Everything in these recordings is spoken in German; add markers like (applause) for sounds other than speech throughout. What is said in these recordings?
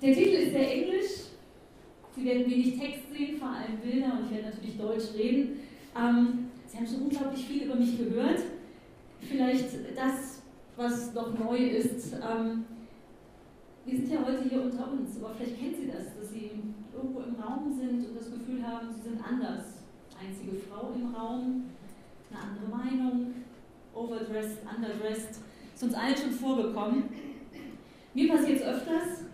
Der Titel ist sehr englisch. Sie werden wenig Text sehen, vor allem Bilder und ich werde natürlich Deutsch reden. Ähm, Sie haben schon unglaublich viel über mich gehört. Vielleicht das, was noch neu ist. Ähm, wir sind ja heute hier unter uns, aber vielleicht kennen Sie das, dass Sie irgendwo im Raum sind und das Gefühl haben, Sie sind anders. Einzige Frau im Raum, eine andere Meinung, overdressed, underdressed. Ist uns allen schon vorgekommen. Mir passiert es öfters,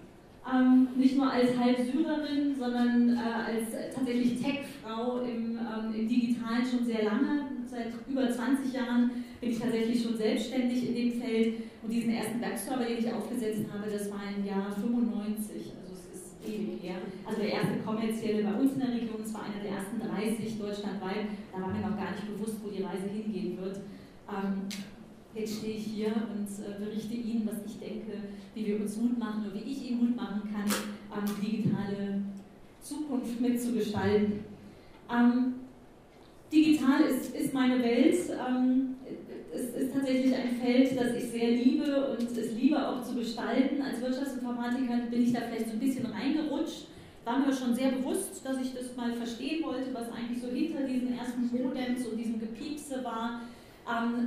ähm, nicht nur als Halbsyrerin, sondern äh, als tatsächlich Tech-Frau im, ähm, im Digitalen schon sehr lange. Seit über 20 Jahren bin ich tatsächlich schon selbstständig in dem Feld. Und diesen ersten Webserver, den ich aufgesetzt habe, das war im Jahr 95, also es ist ewig her. Also der erste kommerzielle bei uns in der Region, es war einer der ersten 30 deutschlandweit. Da war mir noch gar nicht bewusst, wo die Reise hingehen wird. Ähm, Jetzt stehe ich hier und äh, berichte Ihnen, was ich denke, wie wir uns Mut machen oder wie ich Ihnen Mut machen kann, ähm, digitale Zukunft mitzugestalten. Ähm, digital ist, ist meine Welt. Ähm, es ist tatsächlich ein Feld, das ich sehr liebe und es liebe auch zu gestalten. Als Wirtschaftsinformatikerin bin ich da vielleicht so ein bisschen reingerutscht. War mir schon sehr bewusst, dass ich das mal verstehen wollte, was eigentlich so hinter diesen ersten Modems und diesem Gepiepse war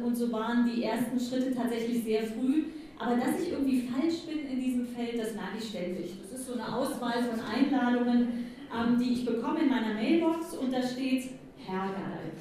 und so waren die ersten Schritte tatsächlich sehr früh. Aber dass ich irgendwie falsch bin in diesem Feld, das merke ich ständig. Das ist so eine Auswahl von Einladungen, ähm, die ich bekomme in meiner Mailbox und da steht Herr Gadal.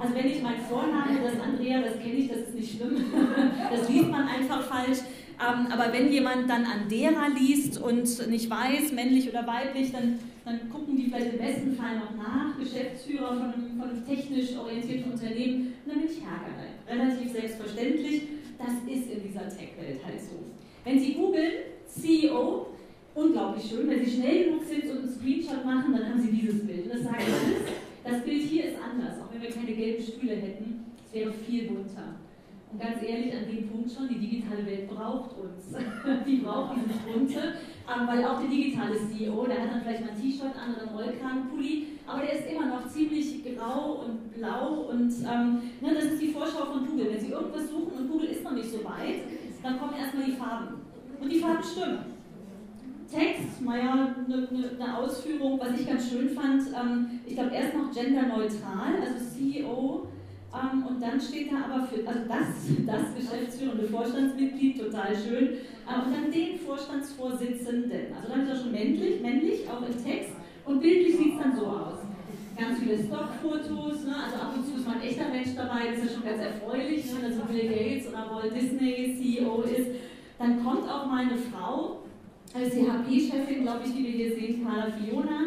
Also wenn ich meinen Vornamen, das Andrea, das kenne ich, das ist nicht schlimm. (laughs) Das liest man einfach falsch. Ähm, aber wenn jemand dann Andera liest und nicht weiß, männlich oder weiblich, dann, dann gucken die vielleicht im besten Fall noch nach, Geschäftsführer von einem, von technisch orientierten Unternehmen, und dann bin ich Hagerei. Relativ selbstverständlich, das ist in dieser Tech-Welt halt so. Wenn Sie googeln, CEO, unglaublich schön, wenn Sie schnell genug sind und einen Screenshot machen, dann haben Sie dieses Bild. Und das sagt alles, das Bild hier ist anders, auch wenn wir keine gelben Stühle hätten, es wäre viel bunter. Und ganz ehrlich, an dem Punkt schon, die digitale Welt braucht uns. (laughs) die braucht diese Bunte, weil auch der digitale CEO, der hat dann vielleicht mal ein T-Shirt an oder einen Rollkragenpulli, aber der ist immer noch ziemlich grau und blau und ähm, ne, das ist die Vorschau von Google. Wenn Sie irgendwas suchen und Google ist noch nicht so weit, dann kommen erstmal die Farben. Und die Farben stimmen. Text, naja, eine ne, ne Ausführung, was ich ganz schön fand, ähm, ich glaube erst noch genderneutral, also CEO ähm, und dann steht da aber für, also das, (laughs) das geschäftsführende Vorstandsmitglied, total schön, äh, und dann den Vorstandsvorsitzenden. Also dann ist er schon männlich, männlich, auch im Text, und bildlich sieht es dann so aus. Ganz viele Stockfotos, ne? also ab und zu ist mal ein echter Mensch dabei, das ist ja schon ganz erfreulich, ne? wenn so Bill Gates oder Walt Disney CEO ist. Dann kommt auch mal eine Frau, als CHP-Chefin, glaube ich, die wir hier sehen, Carla Fiona,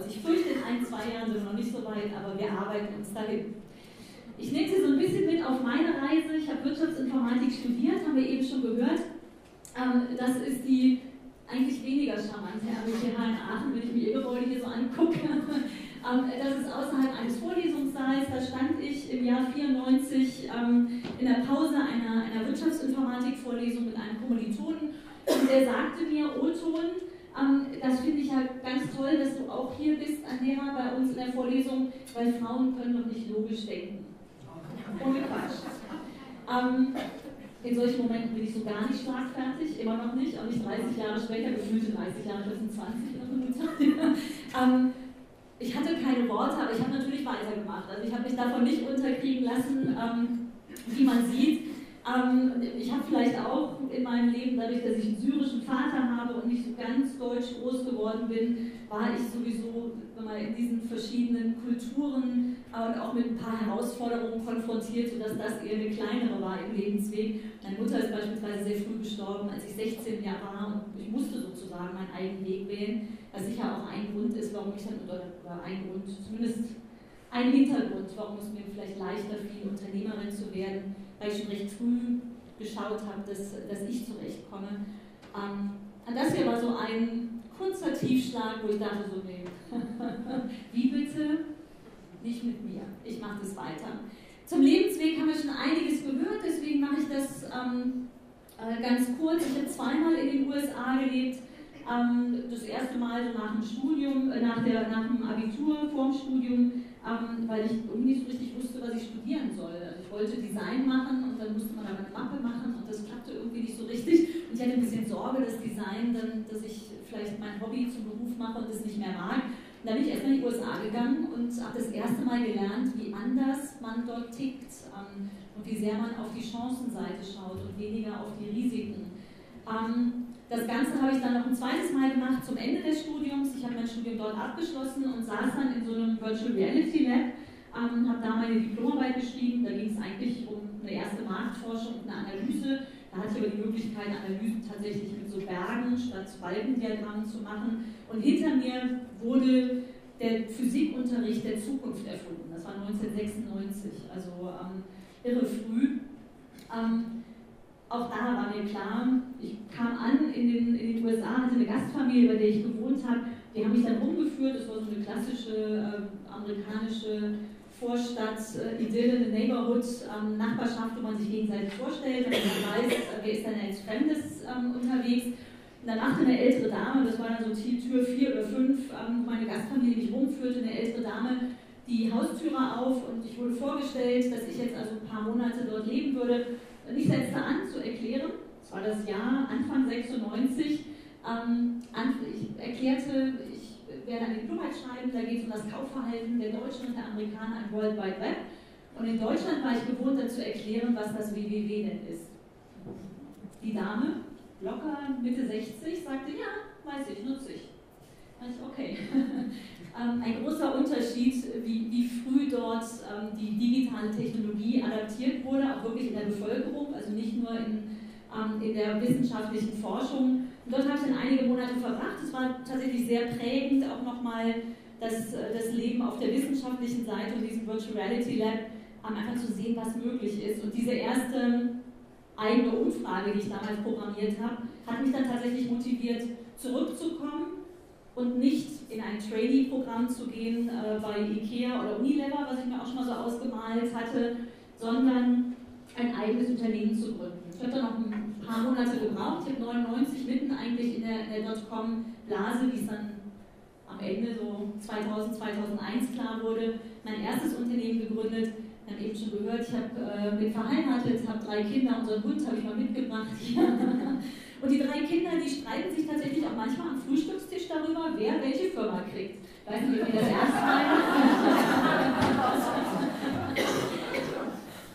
aus. Ich fürchte, in ein, zwei Jahren sind wir noch nicht so weit, aber wir arbeiten uns dahin. Ich nehme Sie so ein bisschen mit auf meine Reise. Ich habe Wirtschaftsinformatik studiert, haben wir eben schon gehört. Ähm, das ist die eigentlich weniger charmant herrliche in Aachen, wenn ich mir ihr Gebäude hier so angucke. (laughs) Ähm, das ist außerhalb eines Vorlesungssaals. Da stand ich im Jahr 94 ähm, in der Pause einer, einer Wirtschaftsinformatik-Vorlesung mit einem Kommilitonen und der sagte mir, O-Ton, das finde ich ja ganz toll, dass du auch hier bist, Andrea, bei uns in der Vorlesung, weil Frauen können doch nicht logisch denken. Ohne Quatsch. In solchen Momenten bin ich so gar nicht schlagfertig, immer noch nicht, auch nicht 30 Jahre später, gefühlte 30 Jahre, das sind 20 oder so. ähm, ich hatte keine Worte, aber ich habe natürlich weitergemacht. Also ich habe mich davon nicht unterkriegen lassen, ähm, wie man sieht. Ähm, ich habe vielleicht auch in meinem Leben, dadurch, dass ich einen syrischen Vater habe und nicht so ganz deutsch groß geworden bin, war ich sowieso in diesen verschiedenen Kulturen und auch mit ein paar Herausforderungen konfrontiert, sodass das eher eine kleinere war im Lebensweg. Meine Mutter ist beispielsweise sehr früh gestorben, als ich 16 Jahre war und ich musste sozusagen meinen eigenen Weg wählen, was sicher auch ein Grund ist, warum ich dann, oder ein Grund, zumindest ein Hintergrund, warum es mir vielleicht leichter fiel, Unternehmerin zu werden, weil ich schon recht früh geschaut habe, dass, dass ich zurechtkomme. Ähm, das hier war so ein kurzer Tiefschlag, wo ich dachte so, nee, (laughs) wie bitte? Nicht mit mir, ich mache das weiter. Zum Lebensweg haben wir schon einiges gehört, deswegen mache ich das ähm, äh, ganz kurz. Ich habe zweimal in den USA gelebt, ähm, das erste Mal so nach dem Studium, äh, nach, der, nach dem Abitur, vorm Studium, ähm, weil ich irgendwie nicht so richtig wusste, was ich studieren soll. Also ich wollte Design machen und dann musste man aber Mappe machen und das klappte irgendwie nicht so richtig. Und ich hatte ein bisschen Sorge, dass Design dann, dass ich vielleicht mein Hobby zum Beruf mache und es nicht mehr mag. Dann bin ich erstmal in die USA gegangen und habe das erste Mal gelernt, wie anders man dort tickt ähm, und wie sehr man auf die Chancenseite schaut und weniger auf die Risiken. Ähm, das Ganze habe ich dann noch ein zweites Mal gemacht zum Ende des Studiums. Ich habe mein Studium dort abgeschlossen und saß dann in so einem Virtual Reality Lab, ähm, habe da meine Diplomarbeit geschrieben. Da ging es eigentlich um eine erste Marktforschung und eine Analyse. Da hatte ich aber die Möglichkeit, Analysen tatsächlich mit so Bergen statt Balkendiagrammen zu machen. Und hinter mir wurde der Physikunterricht der Zukunft erfunden. Das war 1996, also ähm, irre früh. Ähm, auch da war mir klar, ich kam an in den, in den USA, hatte eine Gastfamilie, bei der ich gewohnt habe. Die haben mich dann rumgeführt. Das war so eine klassische äh, amerikanische Vorstadt, äh, Idylle, eine Neighborhood, ähm, Nachbarschaft, wo man sich gegenseitig vorstellt, damit man weiß, äh, wer ist denn als Fremdes ähm, unterwegs. Und dann machte eine ältere Dame, das war dann so Tür 4 oder 5, ähm, meine Gastfamilie mich rumführte, eine ältere Dame, die Haustüre auf und ich wurde vorgestellt, dass ich jetzt also ein paar Monate dort leben würde. Ich setzte an zu erklären, das war das Jahr Anfang 96, ähm, ich erklärte, ich werde eine Diplomarbeit schreiben, da geht es um das Kaufverhalten der Deutschen und der Amerikaner im World Wide Web. Und in Deutschland war ich gewohnt, zu erklären, was das WWW denn ist. Die Dame, locker Mitte 60, sagte, ja, weiß ich, nutze ich. Da ich, okay. (laughs) Ähm, ein großer Unterschied, wie, wie früh dort ähm, die digitale Technologie adaptiert wurde, auch wirklich in der Bevölkerung, also nicht nur in, ähm, in der wissenschaftlichen Forschung. Und dort habe ich dann einige Monate verbracht. Es war tatsächlich sehr prägend, auch nochmal das, äh, das Leben auf der wissenschaftlichen Seite und diesem Virtual Reality Lab, einfach zu sehen, was möglich ist. Und diese erste eigene Umfrage, die ich damals programmiert habe, hat mich dann tatsächlich motiviert, zurückzukommen und nicht in ein Trainee-Programm zu gehen äh, bei IKEA oder Unilever, was ich mir auch schon mal so ausgemalt hatte, sondern ein eigenes Unternehmen zu gründen. Ich habe dann noch ein paar Monate gebraucht. Ich habe 99 mitten eigentlich in der, der Dotcom-Blase, wie es dann am Ende so 2000, 2001 klar wurde, mein erstes Unternehmen gegründet. Wir haben eben schon gehört, ich habe äh, bin verheiratet, habe drei Kinder, unseren Hund habe ich mal mitgebracht. (laughs) Und die drei Kinder, die streiten sich tatsächlich auch manchmal am Frühstückstisch darüber, wer welche Firma kriegt. Weiß nicht, ob ihr das ernst meint.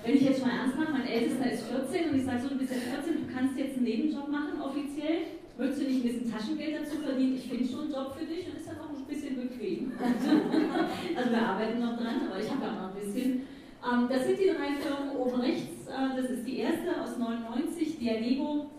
Wenn ich jetzt mal ernst mache, mein Ältester ist 14 und ich sage so, du bist jetzt 14, du kannst jetzt einen Nebenjob machen, offiziell. Möchtest du nicht ein bisschen Taschengeld dazu verdienen? Ich finde schon einen Job für dich und ist dann auch ein bisschen bequem. (laughs) also wir arbeiten noch dran, aber ich habe auch noch ein bisschen. Ähm, das sind die drei Firmen oben rechts. Äh, das ist die erste aus 99, Dialego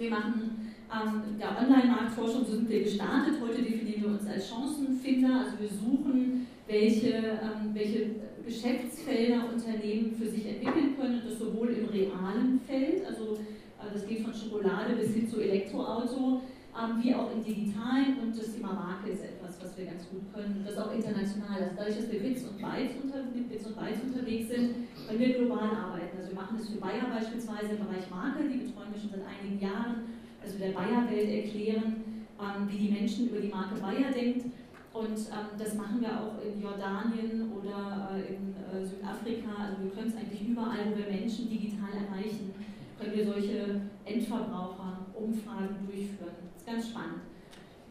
wir machen ähm, der Online-Marktforschung, so sind wir gestartet. Heute definieren wir uns als Chancenfinder, also wir suchen, welche, ähm, welche Geschäftsfelder Unternehmen für sich entwickeln können, und das sowohl im realen Feld, also äh, das geht von Schokolade bis hin zu Elektroauto, ähm, wie auch im digitalen und das Thema Marke ist was wir ganz gut können. Das auch international. Also dadurch, dass wir Witz und Bytes, unter, Witz und Bytes unterwegs sind, können wir global arbeiten. Also wir machen das für Bayer beispielsweise im Bereich Marke, die betreuen wir schon seit einigen Jahren, also der Bayer-Welt erklären, ähm, wie die Menschen über die Marke Bayer denkt. Und ähm, das machen wir auch in Jordanien oder äh, in äh, Südafrika. Also wir können es eigentlich überall, wo wir Menschen digital erreichen, können wir solche Endverbraucherumfragen durchführen ganz spannend.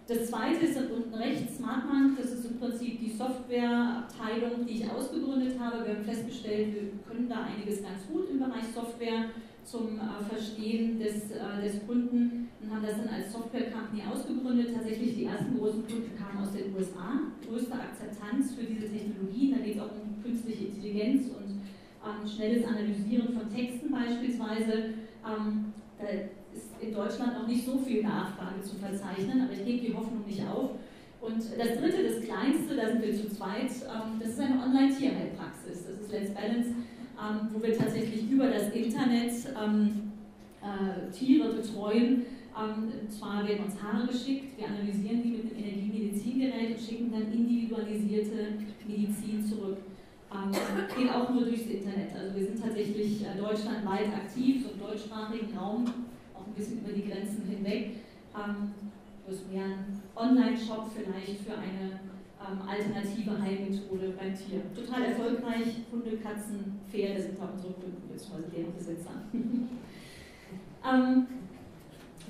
Das zweite ist unten rechts Smartbank, das ist im Prinzip die Softwareabteilung, die ich ausgegründet habe. Wir haben festgestellt, wir können da einiges ganz gut im Bereich Software zum äh, Verstehen des, äh, des Kunden und haben das dann als Software-Company ausgegründet. Tatsächlich die ersten großen Kunden kamen aus den USA. Größte Akzeptanz für diese Technologien, da geht es auch um künstliche Intelligenz und ähm, schnelles Analysieren von Texten beispielsweise. Ähm, ist in Deutschland noch nicht so viel Nachfrage zu verzeichnen, aber ich gebe die Hoffnung nicht auf. Und das dritte, das kleinste, da sind wir zu zweit, ähm, das ist eine Online-Tierheilpraxis. Das ist Let's Balance, ähm, wo wir tatsächlich über das Internet ähm, äh, Tiere betreuen. Zwar werden uns Haare geschickt, wir analysieren die mit einem Energiemedizingerät und schicken dann individualisierte Medizin zurück. Geht auch nur durchs Internet. Also wir sind tatsächlich äh, deutschlandweit aktiv, im deutschsprachigen Raum, bisschen über die Grenzen hinweg. Ähm, Du hast mehr einen Online-Shop vielleicht für eine ähm, alternative Heilmethode beim Tier. Total erfolgreich. Hunde, Katzen, Pferde sind da unsere Kunden, beziehungsweise deren Besitzer. (laughs) ähm,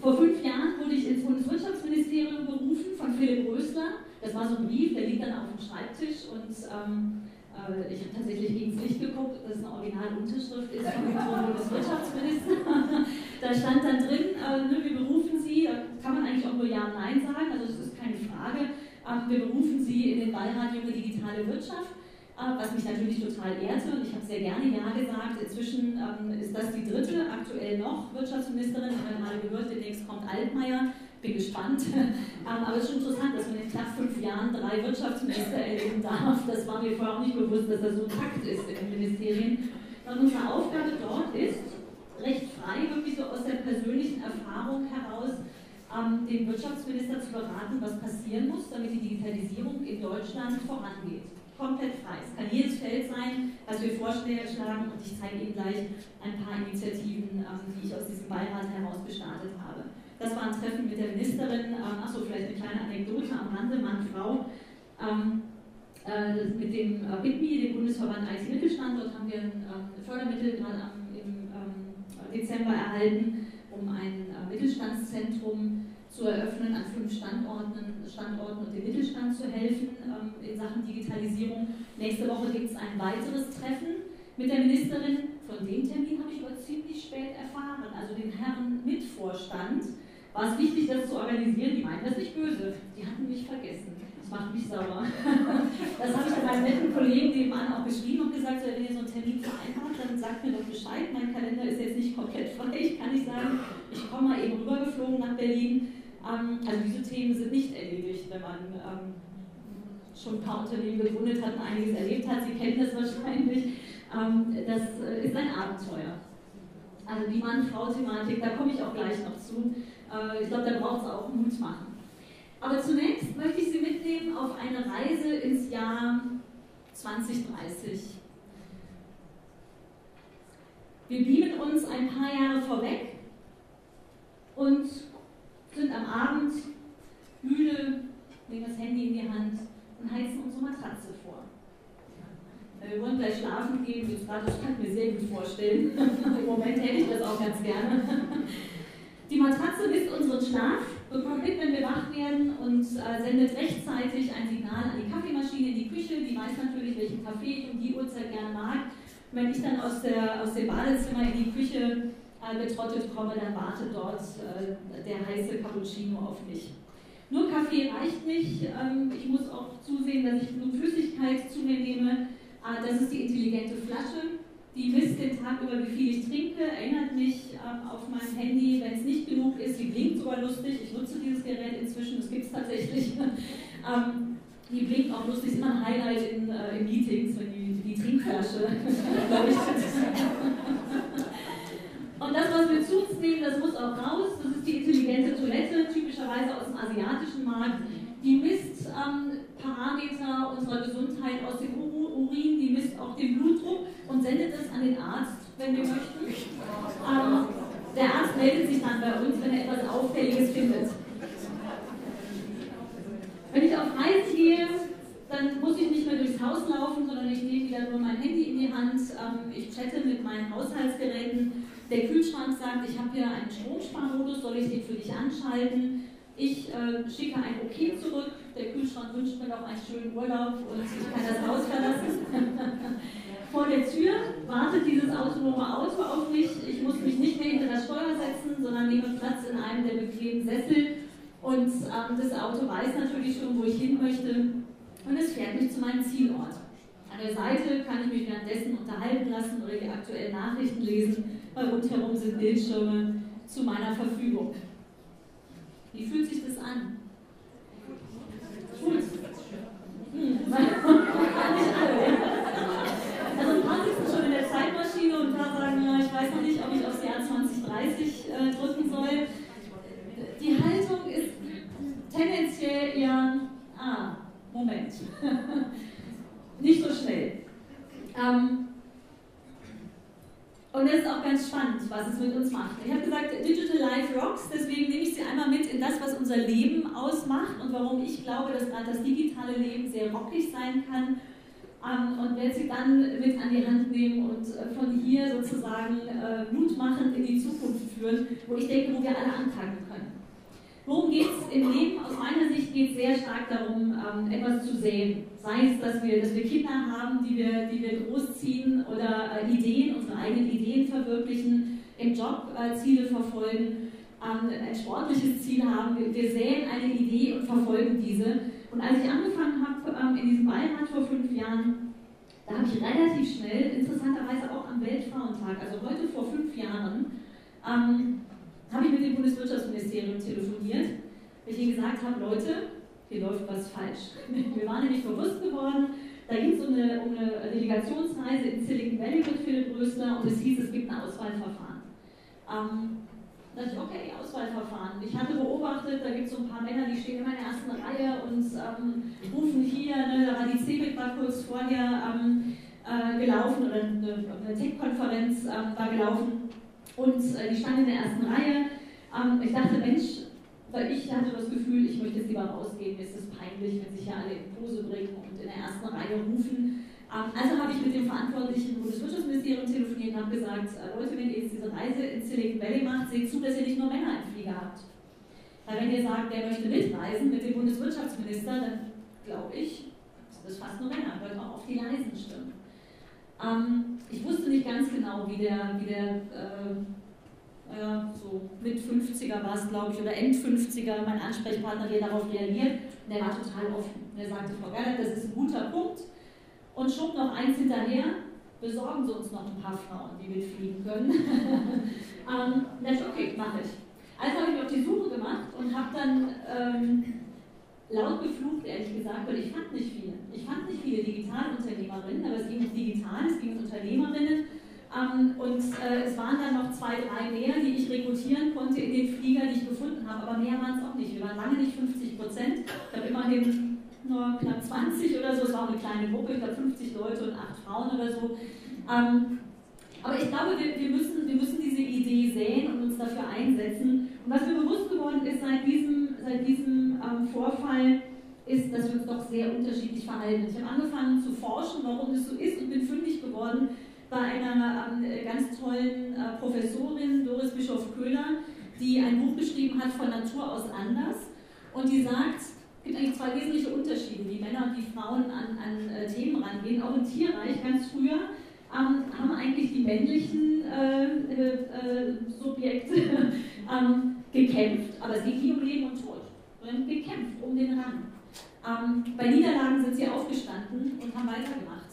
vor fünf Jahren wurde ich ins Bundeswirtschaftsministerium berufen von Philipp Rösler. Das war so ein Brief, der liegt dann auf dem Schreibtisch und ähm, äh, ich habe tatsächlich das Licht geguckt, dass es eine Originalunterschrift ist von unserem Bundeswirtschaftsminister. (laughs) da stand dann drin, äh, ne, wir berufen Sie, da kann man eigentlich auch nur Ja und Nein sagen, also das ist keine Frage. Ähm, wir berufen Sie in den Beirat Junge Digitale Wirtschaft äh, was mich natürlich total ehrte und ich habe sehr gerne Ja gesagt. Inzwischen ähm, ist das die dritte, aktuell noch Wirtschaftsministerin. Habe gerade gehört, demnächst kommt Altmaier bin gespannt. (laughs) Ähm, aber es ist schon interessant, dass man in knapp fünf Jahren drei Wirtschaftsminister erleben darf. Das war mir vorher auch nicht bewusst, dass das so Takt ist in den Ministerien. Und unsere Aufgabe dort ist, recht frei, wirklich so aus der persönlichen Erfahrung heraus, ähm, den Wirtschaftsminister zu beraten, was passieren muss, damit die Digitalisierung in Deutschland vorangeht. Komplett frei. Es kann jedes Feld sein, was wir vorschlagen und ich zeige Ihnen gleich ein paar Initiativen, ähm, die ich aus diesem Beirat heraus gestartet habe. Das war ein Treffen mit der Ministerin, ähm, achso, vielleicht eine kleine Anekdote am Rande, Mann, Frau. Ähm, äh, mit dem äh, BITMI, dem Bundesverband IT-Mittelstand, dort haben wir ein äh, Fördermittel gerade im ähm, Dezember erhalten, um ein äh, Mittelstandszentrum zu eröffnen an fünf Standorten, Standorten und dem Mittelstand zu helfen ähm, in Sachen Digitalisierung. Nächste Woche gibt es ein weiteres Treffen mit der Ministerin. Von dem Termin habe ich aber ziemlich spät erfahren, also den Herren Mitvorstand war es wichtig, das zu organisieren. Die meinen das nicht böse. Die hatten mich vergessen. Das macht mich sauer. (laughs) Das habe ich dann meinem netten Kollegen nebenan auch geschrieben und gesagt, wenn ihr so einen Termin vereinbart, dann sagt mir doch Bescheid. Mein Kalender ist jetzt nicht komplett frei. Ich kann nicht sagen, ich komme mal eben rübergeflogen nach Berlin. Ähm, also diese Themen sind nicht erledigt, wenn man ähm, schon ein paar Unternehmen gegründet hat und einiges erlebt hat. Sie kennen das wahrscheinlich. Ähm, das äh, ist ein Abenteuer. Also die Mann-Frau-Thematik, da komme ich auch gleich noch zu. Äh, ich glaube, da braucht es auch Mut machen. Aber zunächst möchte ich Sie mitnehmen auf eine Reise ins Jahr 2030. Wir beamen uns ein paar Jahre vorweg und sind am Abend müde, nehmen das Handy in die Hand und heizen unsere Matratze vor. Wir wollen gleich schlafen gehen, das kann ich mir sehr gut vorstellen. (laughs) Im Moment hätte ich das auch ganz gerne. Die Matratze misst unseren Schlaf, bekommt mit, wenn wir wach werden und äh, sendet rechtzeitig ein Signal an die Kaffeemaschine in die Küche. Die weiß natürlich, welchen Kaffee ich um die Uhrzeit gerne mag. Wenn ich dann aus, der, aus dem Badezimmer in die Küche äh, getrottet komme, dann wartet dort äh, der heiße Cappuccino auf mich. Nur Kaffee reicht nicht. Ähm, ich muss auch zusehen, dass ich genug Flüssigkeit zu mir nehme. Äh, das ist die intelligente Flasche. Die Tag über, wie viel ich trinke, erinnert mich ähm, auf mein Handy, wenn es nicht genug ist. Die blinkt sogar lustig. Ich nutze dieses Gerät inzwischen, das gibt es tatsächlich. (laughs) ähm, die blinkt auch lustig, ist immer ein Highlight in, äh, in Meetings, wenn die, die Trinkflasche. (laughs) Und das, was wir zu uns nehmen, das muss auch raus. Das ist die intelligente Toilette, typischerweise aus dem asiatischen Markt. Die misst ähm, Parameter unserer Gesundheit aus dem Urin, die misst auch den Blutdruck und sendet es an den Arzt, wenn wir möchten. Ähm, der Arzt meldet sich dann bei uns, wenn er etwas Auffälliges findet. Wenn ich auf Reise gehe, dann muss ich nicht mehr durchs Haus laufen, sondern ich nehme wieder nur mein Handy in die Hand. Ähm, ich chatte mit meinen Haushaltsgeräten. Der Kühlschrank sagt, ich habe hier einen Stromsparmodus, soll ich den für dich anschalten? Ich äh, schicke ein OK zurück. Der Kühlschrank wünscht mir noch einen schönen Urlaub und ich kann das Haus verlassen. (laughs) Vor der Tür wartet dieses autonome Auto auf mich. Ich muss mich nicht mehr hinter das Steuer setzen, sondern nehme Platz in einem der bequemen Sessel. Und ähm, das Auto weiß natürlich schon, wo ich hin möchte. Und es fährt mich zu meinem Zielort. An der Seite kann ich mich währenddessen unterhalten lassen oder die aktuellen Nachrichten lesen, weil rundherum sind Bildschirme zu meiner Verfügung. Wie fühlt sich das an? Gut. Hm. (laughs) Also ein paar sitzen schon in der Zeitmaschine und ein paar sagen, ja, ich weiß noch nicht, ob ich aufs Jahr 2030 äh, drücken soll. Die Haltung ist tendenziell eher, ah, Moment. (laughs) nicht so schnell. Ähm, und das ist auch ganz spannend, was es mit uns macht. Ich habe gesagt, Digital Life rocks, deswegen nehme ich Sie einmal mit in das, was uns unser Leben ausmacht und warum ich glaube, dass gerade das digitale Leben sehr rockig sein kann. Ähm, und werde sie dann mit an die Hand nehmen und äh, von hier sozusagen äh, mutmachend in die Zukunft führen, wo ich denke, wo wir alle anpacken können. Worum geht es im Leben? Aus meiner Sicht geht es sehr stark darum, ähm, etwas zu sehen. Sei es, dass wir, dass wir Kinder haben, die wir, die wir großziehen oder äh, Ideen, unsere eigenen Ideen verwirklichen, im Job äh, Ziele verfolgen, ähm, ein sportliches Ziel haben. Wir, wir säen eine Idee und verfolgen diese. Und als ich angefangen habe ähm, in diesem Beirat vor fünf Jahren, da habe ich relativ schnell, interessanterweise auch am Weltfrauentag, also heute vor fünf Jahren, ähm, habe ich mit dem Bundeswirtschaftsministerium telefoniert, weil ich ihnen gesagt habe, Leute, hier läuft was falsch. (laughs) Mir war nämlich bewusst geworden, da ging es um eine, um eine Delegationsreise in Silicon Valley mit Philipp Rösler und es hieß, es gibt ein Auswahlverfahren. Ähm, da dachte ich, okay, Auswahlverfahren. Ich hatte beobachtet, da gibt es so ein paar Männer, die stehen immer in der ersten Reihe und ähm, rufen hier, ne, da war die CeBIT war kurz vorher ähm, äh, gelaufen oder eine, eine Tech-Konferenz ähm, war gelaufen und äh, die standen in der ersten Reihe. Ähm, ich dachte, Mensch, weil ich hatte das Gefühl, ich möchte jetzt lieber rausgehen, mir ist es peinlich, wenn sich ja alle in Pose bringen und in der ersten Reihe rufen. Ähm, also habe ich mit dem Verantwortlichen im Bundeswirtschaftsministerium telefoniert und habe gesagt, äh, Leute, wenn ihr jetzt diese Reise in Silicon Valley macht, seht zu, dass ihr nicht nur Männer im Flieger habt. Weil wenn ihr sagt, der möchte mitreisen mit dem Bundeswirtschaftsminister, dann glaube ich, sind das fast nur Männer, hört auch auf die leisen Stimmen. Ähm, ich wusste nicht ganz genau, wie der, wie der äh, ja, so mit 50er war es, glaube ich, oder End 50er, mein Ansprechpartner, der darauf reagiert. Und der war total offen. Und er sagte, Frau Gallert, das ist ein guter Punkt. Und schob noch eins hinterher, besorgen Sie uns noch ein paar Frauen, die mitfliegen können. (laughs) ähm, das okay, mache ich. Also habe ich mich auf die Suche gemacht und habe dann ähm, laut geflucht, ehrlich gesagt, weil ich fand nicht viele. Ich fand nicht viele Digitalunternehmerinnen, aber es Digital, es ging um Unternehmerinnen. Ähm, und äh, es waren dann noch zwei, drei mehr, die ich rekrutieren konnte in den Flieger, die ich gefunden habe, aber mehr waren es auch nicht. Wir waren lange nicht 50 Prozent. Ich habe immerhin nur knapp 20 oder so, es war eine kleine Gruppe, ich glaube 50 Leute und 8 Frauen oder so. Ähm, aber ich glaube, wir, wir, müssen, wir müssen diese Idee sehen und uns dafür einsetzen. Und was mir bewusst geworden ist seit diesem, seit diesem ähm, Vorfall, ist, dass wir uns doch sehr unterschiedlich verhalten. Ich habe angefangen zu forschen, warum das so ist und bin fündig geworden bei einer ähm, ganz tollen äh, Professorin, Doris Bischof-Köhler, die ein Buch geschrieben hat von Natur aus anders und die sagt, es gibt eigentlich zwei wesentliche Unterschiede, wie Männer und wie Frauen an, an äh, Themen rangehen. Auch im Tierreich ganz früher ähm, haben eigentlich die männlichen äh, äh, äh Subjekte (laughs) ähm, gekämpft, aber es geht hier um Leben und Tod. Und gekämpft um den Rang. Ähm, bei Niederlagen sind sie aufgestanden und haben weitergemacht.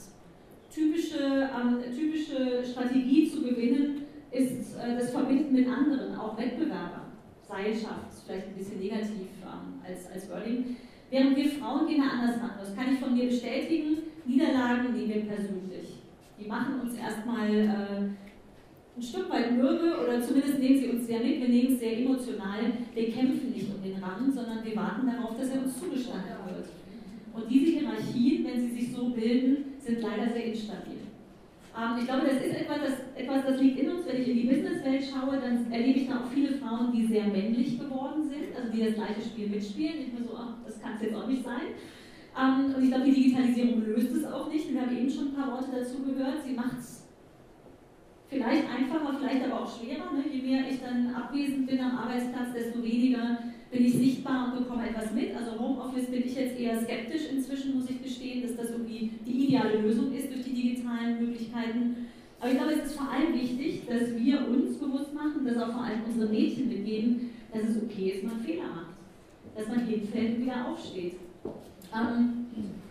Typische, ähm, typische Strategie zu gewinnen ist äh, das Verbinden mit anderen, auch Wettbewerber. Seilschaft vielleicht ein bisschen negativ ähm, als, als Wording. Während wir Frauen gehen anders an. Das kann ich von mir bestätigen. Niederlagen nehmen wir persönlich. Die machen uns erstmal äh, ein Stück weit mürbe oder zumindest nehmen sie uns sehr mit. Wir nehmen es sehr emotional. Wir kämpfen nicht um den Rang, sondern wir warten darauf, dass er uns zugestanden wird. Und diese Hierarchien, wenn sie sich so bilden, sind leider sehr instabil. Ähm, ich glaube, das ist etwas das, etwas, das liegt in uns. Wenn ich in die Businesswelt schaue, dann erlebe ich da auch viele Frauen, die sehr männlich geworden sind, also die das gleiche Spiel mitspielen. Ich mir so, ach, das kann es jetzt auch nicht sein. Ähm, und ich glaube, die Digitalisierung löst es auch nicht. Wir haben eben schon ein paar Worte dazu gehört. Sie macht es vielleicht einfacher, vielleicht aber auch schwerer. Ne? Je mehr ich dann abwesend bin am Arbeitsplatz, desto weniger bin ich sichtbar und bekomme etwas mit. Also Homeoffice bin ich jetzt eher skeptisch inzwischen, muss ich gestehen, dass das irgendwie die ideale Lösung ist durch die digitalen Möglichkeiten. Aber ich glaube, es ist vor allem wichtig, dass wir uns bewusst machen, dass auch vor allem unsere Mädchen mitgeben, dass es okay ist, man Fehler macht. Dass man hinfällt und wieder aufsteht. Ähm,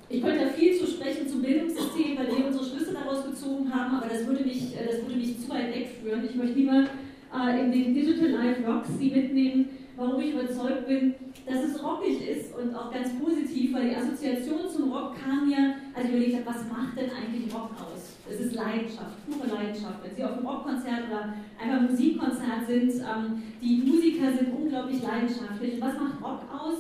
ich könnte da viel zu sprechen zum Bildungssystem, weil wir unsere Schlüsse daraus gezogen haben, aber das würde mich, äh, das würde mich zu weit wegführen. Ich möchte lieber äh, in den Digital Life Rocks Sie mitnehmen, warum ich überzeugt bin, dass es rockig ist und auch ganz positiv, weil die Assoziation zum Rock kam mir, als ich überlegt habe, was macht denn eigentlich Rock aus? Es ist Leidenschaft, pure Leidenschaft. Wenn Sie auf einem Rockkonzert oder einfach Musikkonzert sind, ähm, die Musiker sind unglaublich leidenschaftlich. Und was macht Rock aus?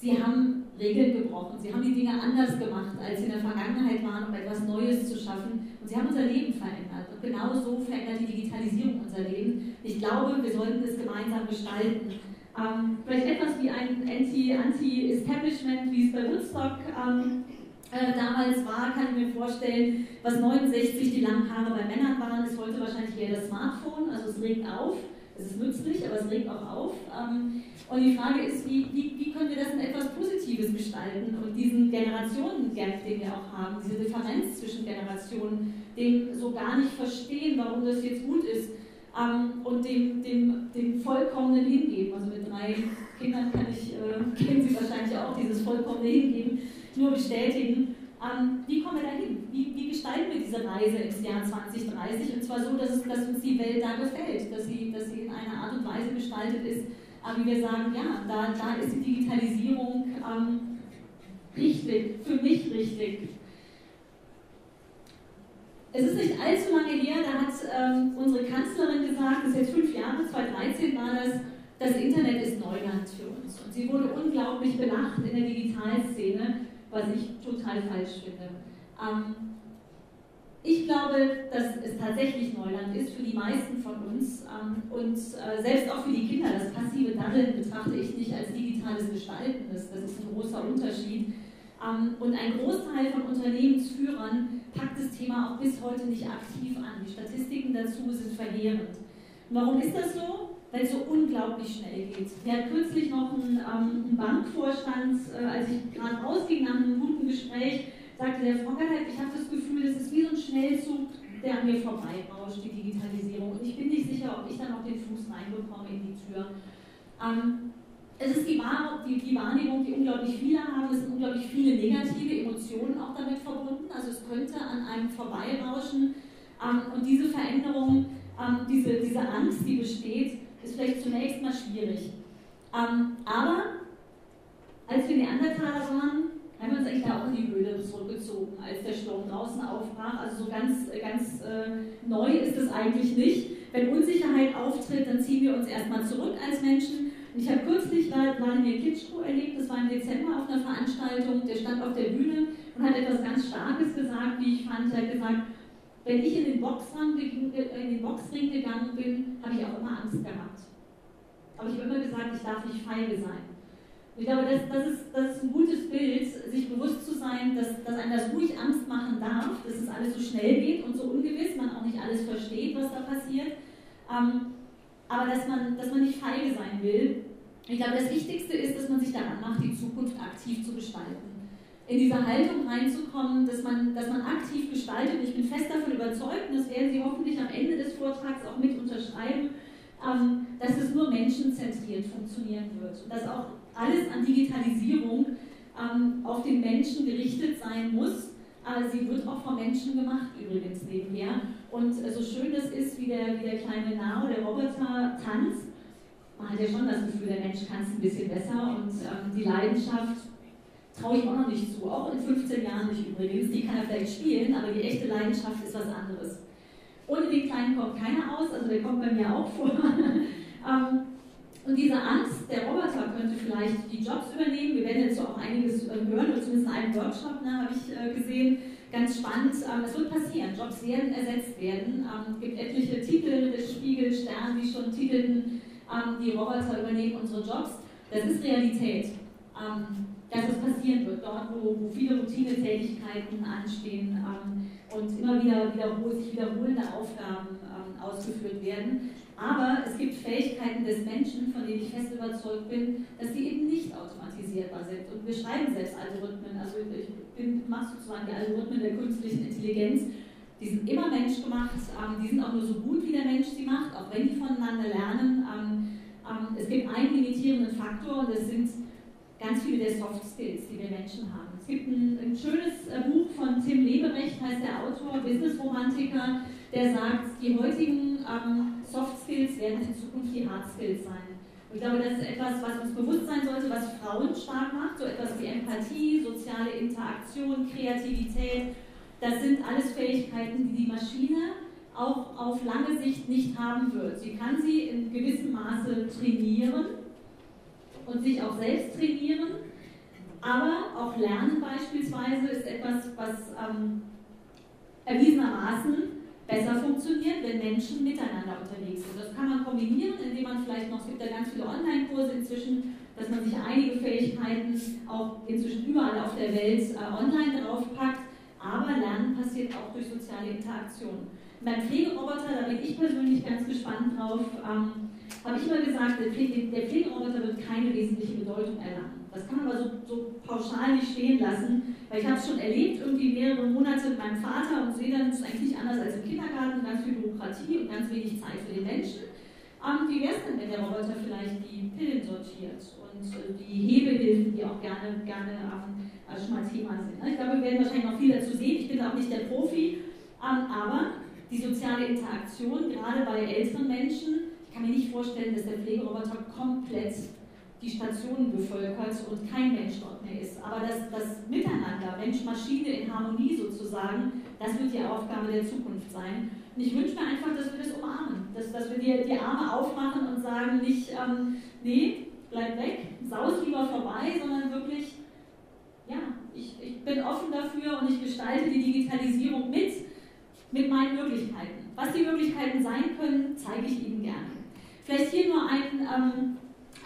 Sie haben Regeln gebrochen. Sie haben die Dinge anders gemacht, als sie in der Vergangenheit waren, um etwas Neues zu schaffen. Und sie haben unser Leben verändert. Und genau so verändert die Digitalisierung unser Leben. Ich glaube, wir sollten es gemeinsam gestalten. Ähm, vielleicht etwas wie ein Anti-Establishment, wie es bei Woodstock ähm, äh, damals war, kann ich mir vorstellen, was 69 die langen Haare bei Männern waren, ist heute wahrscheinlich eher das Smartphone. Also es regt auf, es ist nützlich, aber es regt auch auf. Ähm, und die Frage ist, wie, wie, wie können wir das in etwas Positives gestalten und diesen Generationengap, den wir auch haben, diese Differenz zwischen Generationen, dem so gar nicht verstehen, warum das jetzt gut ist ähm, und dem, dem, dem vollkommenen Hingeben. Also mit drei Kindern kann ich, äh, kennen Sie wahrscheinlich auch dieses vollkommene Hingeben, nur bestätigen. Ähm, wie kommen wir dahin? Wie, wie gestalten wir diese Reise ins Jahr 2030? Und zwar so, dass, es, dass uns die Welt da gefällt, dass sie, dass sie in einer Art und Weise gestaltet ist, wie wir sagen, ja, da, da ist die Digitalisierung ähm, richtig, für mich richtig. Es ist nicht allzu lange her, da hat ähm, unsere Kanzlerin gesagt, das ist jetzt fünf Jahre, 2013 war das, das Internet ist Neuland für uns. Und sie wurde unglaublich belacht in der Digitalszene, was ich total falsch finde. Ähm, ich glaube, dass es tatsächlich Neuland ist für die meisten von uns ähm, und äh, selbst auch für die Kinder. Das passive Daddeln betrachte ich nicht als digitales Gestalten. Das, das ist ein großer Unterschied. Ähm, und ein Großteil von Unternehmensführern packt das Thema auch bis heute nicht aktiv an. Die Statistiken dazu sind verheerend. Warum ist das so? Weil es so unglaublich schnell geht. Wir hatten kürzlich noch einen, ähm, einen Bankvorstand, äh, als ich gerade rausging nach einem guten Gespräch, sagte der Gallert, ich habe das Gefühl, das ist wie so ein Schnellzug, der an mir vorbeirauscht, die Digitalisierung. Und ich bin nicht sicher, ob ich dann auch den Fuß reinbekomme in die Tür. Ähm, es ist die, Wahr die, die, Wahrnehmung, die unglaublich viele haben. Es sind unglaublich viele negative Emotionen auch damit verbunden. Also es könnte an einem vorbeirauschen. Ähm, und diese Veränderung, ähm, diese, diese Angst, die besteht, ist vielleicht zunächst mal schwierig. Ähm, aber als wir Neandertaler waren, haben wir uns eigentlich da auch in die Höhle zurückgezogen, als der Sturm draußen aufbrach. Also so ganz, ganz äh, neu ist es eigentlich nicht. Wenn Unsicherheit auftritt, dann ziehen wir uns erstmal zurück als Menschen ich habe kürzlich Vladimir Klitschko erlebt, das war im Dezember auf einer Veranstaltung, der stand auf der Bühne und hat etwas ganz Starkes gesagt, wie ich fand. Er hat gesagt, wenn ich in den, Boxring, in den Boxring gegangen bin, habe ich auch immer Angst gehabt. Aber ich habe immer gesagt, ich darf nicht feige sein. Ich glaube, das, das, ist, das ist ein gutes Bild, sich bewusst zu sein, dass, dass einem das ruhig Angst machen darf, dass es alles so schnell geht und so ungewiss, man auch nicht alles versteht, was da passiert. Ähm, aber dass man, dass man nicht feige sein will. Ich glaube, das Wichtigste ist, dass man sich daran macht, die Zukunft aktiv zu gestalten. In diese Haltung reinzukommen, dass man, dass man aktiv gestaltet. Und ich bin fest davon überzeugt, und das werden Sie hoffentlich am Ende des Vortrags auch mit unterschreiben, ähm, dass es nur menschenzentriert funktionieren wird. Und dass auch alles an Digitalisierung ähm, auf den Menschen gerichtet sein muss. Aber sie wird auch von Menschen gemacht, übrigens nebenher. Und so schön das ist, wie der, wie der kleine Nao, der Roboter, tanzt, man hat ja schon das Gefühl, der Mensch kann es ein bisschen besser und ähm, die Leidenschaft traue ich auch noch nicht zu. Auch in 15 Jahren nicht übrigens. Die kann er vielleicht spielen, aber die echte Leidenschaft ist was anderes. Ohne den Kleinen kommt keiner aus, also der kommt bei mir auch vor. (laughs) ähm, und diese Angst, der Roboter könnte vielleicht die Jobs übernehmen. Wir werden jetzt auch einiges äh, hören, oder zumindest in einem Workshop ne, habe ich äh, gesehen, ganz spannend. Ähm, es wird passieren, Jobs werden ersetzt werden. Ähm, es gibt etliche Titel, Spiegel, Stern, die schon titelten, ähm, die Roboter übernehmen unsere Jobs. Das ist Realität. dass es passieren wird, dort, wo, wo viele Routinetätigkeiten anstehen und immer wieder wiederhol sich wiederholende Aufgaben ausgeführt werden. Aber es gibt Fähigkeiten des Menschen, von denen ich fest überzeugt bin, dass die eben nicht automatisierbar sind. Und wir schreiben selbst Algorithmen. Also ich bin, mache sozusagen die Algorithmen der künstlichen Intelligenz. Die sind immer menschgemacht, ähm, die sind auch nur so gut, wie der Mensch sie macht, auch wenn die voneinander lernen. Ähm, ähm, es gibt einen limitierenden Faktor und das sind ganz viele der Soft Skills, die wir Menschen haben. Es gibt ein, ein schönes äh, Buch von Tim Leberecht, heißt der Autor, Business-Romantiker, der sagt, die heutigen ähm, Soft Skills werden in Zukunft die Hard Skills sein. Und ich glaube, das ist etwas, was uns bewusst sein sollte, was Frauen stark macht, so etwas wie Empathie, soziale Interaktion, Kreativität. Das sind alles Fähigkeiten, die die Maschine auch auf lange Sicht nicht haben wird. Sie kann sie in gewissem Maße trainieren und sich auch selbst trainieren, aber auch Lernen beispielsweise ist etwas, was ähm, erwiesenermaßen besser funktioniert, wenn Menschen miteinander unterwegs sind. Das kann man kombinieren, indem man vielleicht noch, es gibt ja ganz viele Online-Kurse inzwischen, dass man sich einige Fähigkeiten auch inzwischen überall auf der Welt äh, online draufpackt. Aber Lernen passiert auch durch soziale Interaktion. Beim Pflegeroboter, da bin ich persönlich ganz gespannt drauf, ähm, habe ich immer gesagt, der, Pflege, der Pflegeroboter wird keine wesentliche Bedeutung erlangen. Das kann man aber so, so pauschal nicht stehen lassen, weil ich habe es schon erlebt, irgendwie mehrere Monate mit meinem Vater und sehe dann, es ist eigentlich nicht anders als im Kindergarten, ganz viel Bürokratie und ganz wenig Zeit für den Menschen. Ähm, wie wäre es denn, wenn der Roboter vielleicht die Pillen sortiert und äh, die Hebehilfen, die auch gerne, gerne ähm, schon mal Thema sind. Ne? Ich glaube, wir werden wahrscheinlich noch viel dazu sehen. Ich bin auch nicht der Profi, ähm, aber die soziale Interaktion, gerade bei älteren Menschen, ich kann mir nicht vorstellen, dass der Pflegeroboter komplett die Stationen bevölkert und kein Mensch dort mehr ist. Aber das, das Miteinander, Mensch-Maschine in Harmonie sozusagen, das wird die Aufgabe der Zukunft sein. Und ich wünsche mir einfach, dass wir das umarmen, dass, dass wir die, die Arme aufmachen und sagen, nicht, ähm, nee, bleib weg, saus lieber vorbei, sondern wirklich, ja, ich, ich bin offen dafür und ich gestalte die Digitalisierung mit mit meinen Möglichkeiten. Was die Möglichkeiten sein können, zeige ich Ihnen gerne. Vielleicht hier nur ein, ähm,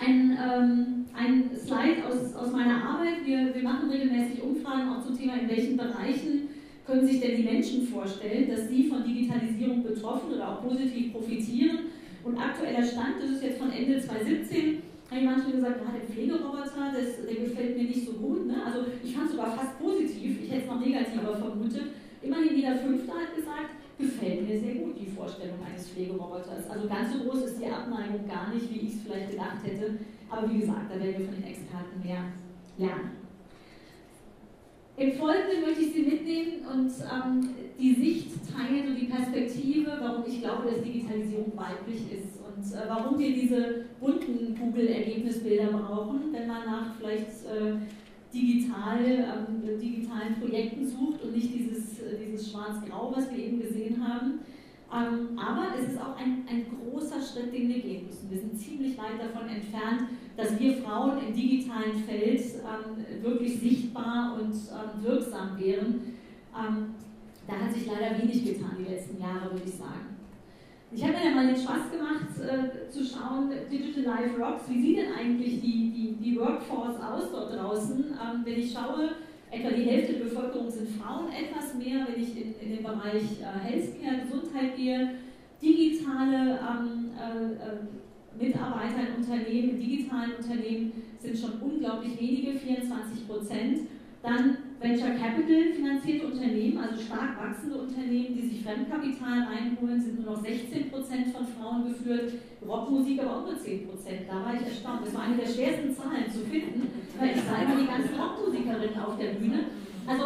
ein, ähm, ein Slide aus, aus meiner Arbeit. Wir, wir machen regelmäßig Umfragen auch zum Thema, in welchen Bereichen können sich denn die Menschen vorstellen, dass sie von Digitalisierung betroffen oder auch positiv profitieren. Und aktueller Stand, das ist jetzt von Ende 2017, habe ich manchmal gesagt, gerade der Pflegeroboter, das, der gefällt mir nicht so gut. Ne? Also ich fand es sogar fast positiv, ich hätte es noch negativer vermutet. Immerhin jeder Fünfte hat gesagt, mir sehr gut die Vorstellung eines Pflegeroboters. Also ganz so groß ist die Abneigung gar nicht, wie ich es vielleicht gedacht hätte. Aber wie gesagt, da werden wir von den Experten mehr lernen. Im Folgenden möchte ich Sie mitnehmen und ähm, die Sicht teilen und die Perspektive, warum ich glaube, dass Digitalisierung weiblich ist und äh, warum wir diese bunten Google-Ergebnisbilder brauchen, wenn man nach vielleicht äh, digital, ähm, digitalen Projekten sucht und nicht dieses, äh, dieses Schwarz-Grau, was wir eben gesehen haben. Ähm, aber es ist auch ein, ein großer Schritt, den wir gehen müssen. Wir sind ziemlich weit davon entfernt, dass wir Frauen im digitalen Feld ähm, wirklich sichtbar und ähm, wirksam wären. Ähm, da hat sich leider wenig getan die letzten Jahre, würde ich sagen. Ich habe mir mal den Spaß gemacht, äh, zu schauen, Digital Life Rocks, wie sieht denn eigentlich die, die, die Workforce aus dort draußen? Ähm, wenn ich schaue, etwa die Hälfte der Bevölkerung sind Frauen, etwas mehr, wenn ich in, in den Bereich äh, Healthcare, Gesundheit gehe, digitale ähm, äh, äh Mitarbeiter in Unternehmen, in digitalen Unternehmen sind schon unglaublich wenige, 24 Prozent. Dann Venture Capital finanzierte Unternehmen, also stark wachsende Unternehmen, die sich Fremdkapital reinholen, sind nur noch 16% von Frauen geführt. Rockmusik aber auch nur 10% Da war ich erstaunt. Das war eine der schwersten Zahlen zu finden, weil ich immer die ganzen Rockmusikerinnen auf der Bühne. Also,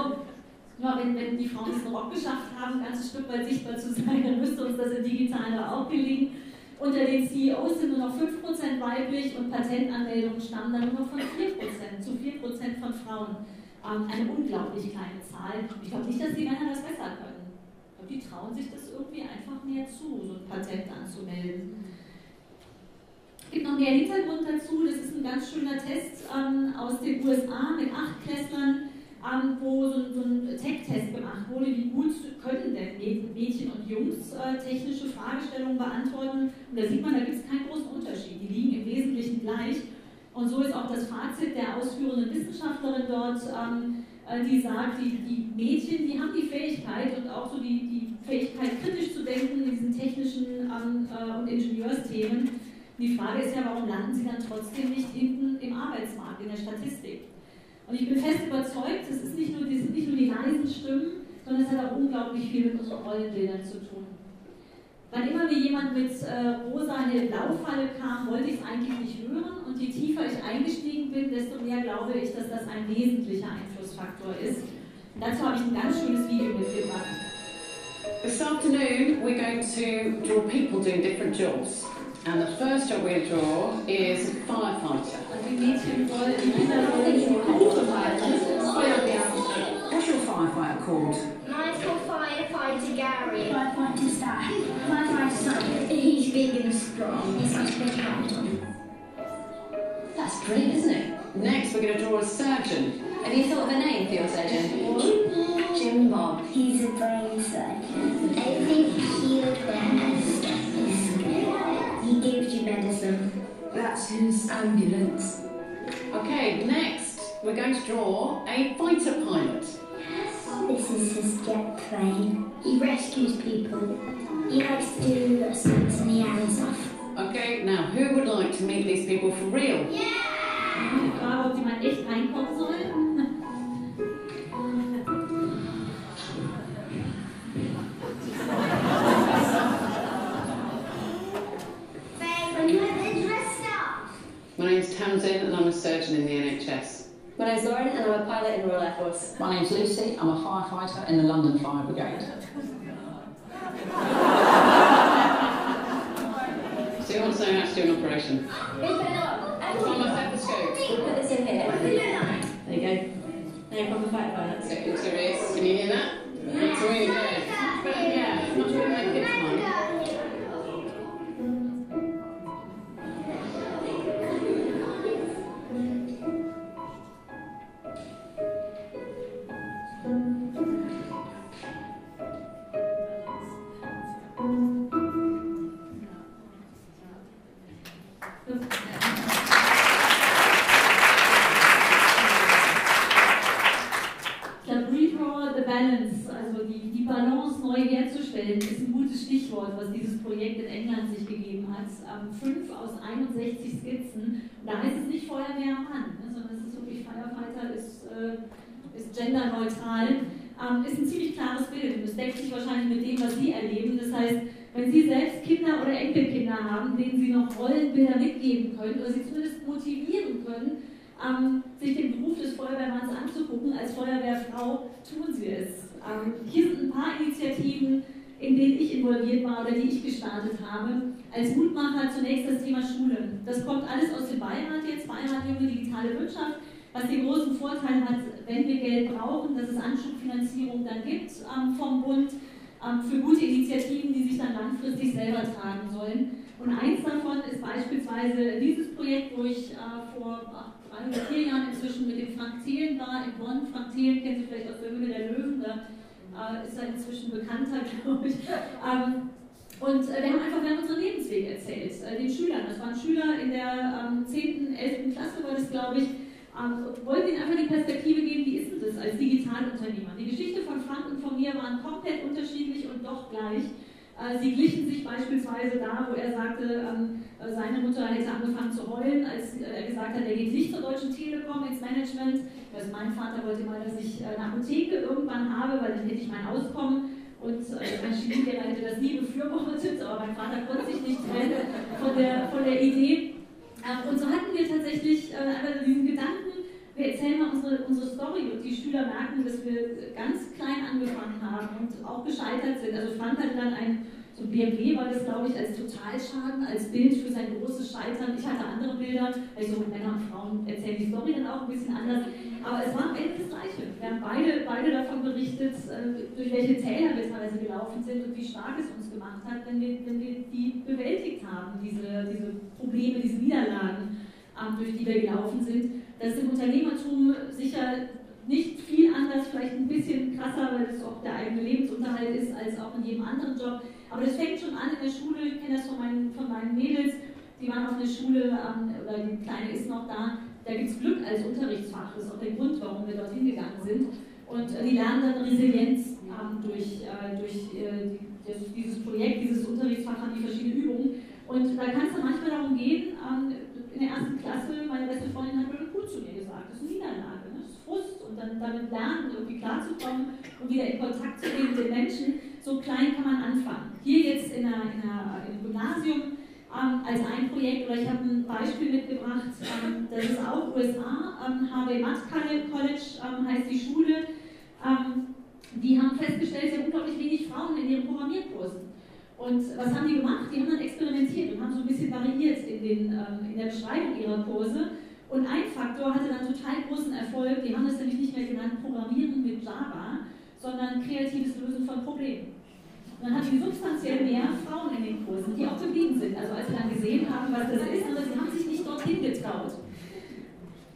ja, wenn, wenn die Frauen diesen Rock geschafft haben, ein ganzes Stück weit sichtbar zu sein, dann müsste uns das in digitalen auch gelingen. Unter den CEOs sind nur noch 5% weiblich und Patentanmeldungen stammen dann nur noch von 4%, zu 4% von Frauen eine unglaublich kleine Zahl. Ich glaube nicht, dass die Männer das besser können. Ich glaube, die trauen sich das irgendwie einfach mehr zu, so ein Patent anzumelden. Es gibt noch mehr Hintergrund dazu. Das ist ein ganz schöner Test ähm, aus den USA mit acht Klässlern, ähm, wo so, so ein Tech-Test gemacht wurde, wie gut können denn Mädchen und Jungs äh, technische Fragestellungen beantworten. Und da sieht man, da gibt es keinen großen Unterschied. Die liegen im Wesentlichen gleich. Und so ist auch das Fazit der ausführenden Wissenschaftlerin dort, ähm, äh, die sagt, die, die, Mädchen, die haben die Fähigkeit und auch so die, die Fähigkeit, kritisch zu denken in diesen technischen ähm, äh, und Ingenieursthemen. Die Frage ist ja, warum landen sie dann trotzdem nicht hinten im Arbeitsmarkt, in der Statistik? Und ich bin fest überzeugt, es, sind nicht nur die leisen Stimmen, sondern es hat auch unglaublich viel mit unseren Rollenbildern zu tun. Wann immer mir jemand mit äh, rosa hell-blau-Falle kam, wollte ich es eigentlich nicht hören. Und je tiefer ich eingestiegen bin, desto mehr glaube ich, dass das ein wesentlicher Einflussfaktor ist. Und dazu habe ich ein ganz schönes Video mitgebracht. This afternoon we're going to draw people doing different jobs. And the first job we'll draw is firefighter. Die Mädchen wollen What's your firefighter called? Mine's called Firefighter Gary. Firefighter Star. Firefighter Simon. He's big and strong. He's got a big on. That's great, isn't it? Next we're going to draw a surgeon. Have you thought of a name for your surgeon? Jim Bob. He's a brain surgeon. I think he would wear a stethoscope. He gives you medicine. That's his ambulance. Okay, next we're going to draw a fighter pilot. Yes, This is his jet plane. He rescues people. He likes to do stunts in the air and stuff. Okay, now who would like to meet these people for real? Die Frage, ob die mal echt reinkommen sollen. Faye, when you were dressed up. My name's Tamsin and I'm a surgeon in the NHS. My name's Lauren and I'm a pilot in the Royal Air Force. My name's Lucy. I'm a firefighter in the London Fire Brigade. (laughs) So you want to say how to do an operation? From a stethoscope. There you go. No proper fight violence. It. Can you hear that? Yeah. It's really good. But yeah, it's not really like kids' mind. Fünf aus 61 Skizzen. Da heißt es nicht Feuerwehr Mann, ne, sondern es ist wirklich Firefighter, ist, äh, ist genderneutral. Ähm, ist ein ziemlich klares Bild und es deckt sich wahrscheinlich mit dem, was Sie erleben. Das heißt, wenn Sie selbst Kinder oder Enkelkinder haben, denen Sie noch Rollenbilder mitgeben können oder Sie zumindest motivieren können, ähm, sich den Beruf des Feuerwehrmanns anzugucken. Als Feuerwehrfrau tun sie es. Ähm, hier sind ein paar Initiativen, in denen ich involviert war oder die ich gestartet habe. Als Mutmacher zunächst das Thema Schule. Das kommt alles aus dem Beirat jetzt, Beirat Junge Digitale Wirtschaft, was den großen Vorteil hat, wenn wir Geld brauchen, dass es Anschubfinanzierung dann gibt ähm, vom Bund ähm, für gute Initiativen, die sich dann langfristig selber tragen sollen. Und eins davon ist beispielsweise dieses Projekt, wo ich äh, vor ach, drei oder vier Jahren inzwischen mit dem Frank Thelen war in Bonn. Frank Thelen kennen Sie vielleicht aus der Höhle der Löwen, da äh, ist er inzwischen bekannter, (laughs) glaube ich. Ähm, und äh, wir haben einfach wir haben unseren Lebensweg erzählt, äh, den Schülern. Das waren Schüler in der ähm, 10., 11. Klasse, war das, glaube ich. Ähm, wollten ihnen einfach die Perspektive geben, wie ist denn das als Digitalunternehmer? Die Geschichte von Frank und von mir waren komplett unterschiedlich und doch gleich. Äh, Sie glichen sich beispielsweise da, wo er sagte, ähm, äh, seine Mutter hätte angefangen zu heulen, als äh, er gesagt hat, er geht nicht zur Deutschen Telekom ins Management. Also mein Vater wollte mal, dass ich äh, eine Apotheke irgendwann habe, weil dann hätte ich mein Auskommen. Und äh, mein Chemielehrer hätte das nie befürwortet, aber mein Vater konnte sich nicht trennen von der, von der Idee. Ähm, und so hatten wir tatsächlich äh, einfach diesen Gedanken, wir erzählen mal unsere, unsere Story und die Schüler merken, dass wir ganz klein angefangen haben und auch gescheitert sind. Also Frank hatte dann ein, so BMW war das glaube ich, als Totalschaden, als Bild für sein großes Scheitern. Ich hatte andere Bilder, also Männer und Frauen erzählen die Story dann auch ein bisschen anders. Aber es war am Ende das Gleiche. Wir haben beide, beide davon berichtet, äh, durch welche Täler wir teilweise gelaufen sind und wie stark es uns gemacht hat, wenn wir, wenn wir die bewältigt haben, diese, diese Probleme, diese Niederlagen, ähm, durch die wir gelaufen sind. Das ist im Unternehmertum sicher nicht viel anders, vielleicht ein bisschen krasser, weil es auch der eigene Lebensunterhalt ist, als auch in jedem anderen Job. Aber das fängt schon an in der Schule, ich kenne das von meinen, von meinen Mädels, die waren auf der Schule, ähm, oder die Kleine ist noch da, da gibt es Glück als Unterrichtsfach, das ist auch der Grund, warum wir dorthin gegangen sind. Und äh, die lernen dann Resilienz ähm, durch, äh, durch äh, die, dieses Projekt, dieses Unterrichtsfach an die verschiedenen Übungen. Und da kann es dann manchmal darum gehen, ähm, in der ersten Klasse, meine beste Freundin hat Blöde Kuh zu mir gesagt, das ist eine Niederlage, ne? das ist Frust und dann damit lernen, irgendwie klarzukommen und wieder in Kontakt zu gehen mit den Menschen. So klein kann man anfangen. Hier jetzt in, einer, in, einer, in einem Gymnasium ähm, als ein Projekt, oder ich habe ein Beispiel mitgebracht, ähm, das ist auch USA, ähm, Harvey Mudd College ähm, heißt die Schule. Ähm, die haben festgestellt, sie haben unglaublich wenig Frauen in ihren Programmierkursen. Und was haben die gemacht? Die haben dann experimentiert und haben so ein bisschen variiert in, den, ähm, in der Beschreibung ihrer Kurse. Und ein Faktor hatte dann total großen Erfolg. Die haben das nämlich nicht mehr genannt Programmieren mit Java, sondern kreatives Lösen von Problemen. Und dann hatten die substanziell mehr Frauen in den Kursen, die auch geblieben sind. Also als sie dann gesehen haben, was das ist, aber sie haben sich nicht dorthin getraut.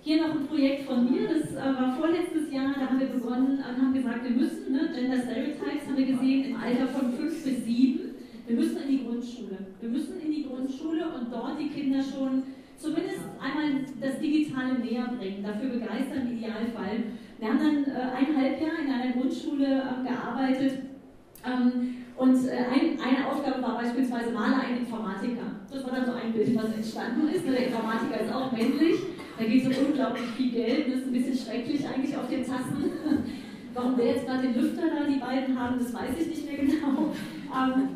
Hier noch ein Projekt von mir, das äh, war vorletztes Jahr, da haben wir begonnen und haben gesagt, wir müssen, ne, Gender Stereotypes haben wir gesehen, im Alter von 5 bis 7, wir müssen in die Grundschule. Wir müssen in die Grundschule und dort die Kinder schon zumindest einmal das Digitale näher bringen, dafür begeistern im Idealfall. Wir haben dann äh, eineinhalb Jahre in einer Grundschule äh, gearbeitet ähm, und äh, ein, eine Aufgabe war beispielsweise Male einen Informatiker. Das war dann so ein Bild, was entstanden ist. Der Informatiker ist auch männlich da geht es um unglaublich viel Geld. Das ist ein bisschen schrecklich eigentlich auf den Tassen. (laughs) Warum wir jetzt gerade den Lüfter da, die beiden haben, das weiß ich nicht mehr genau. Ähm,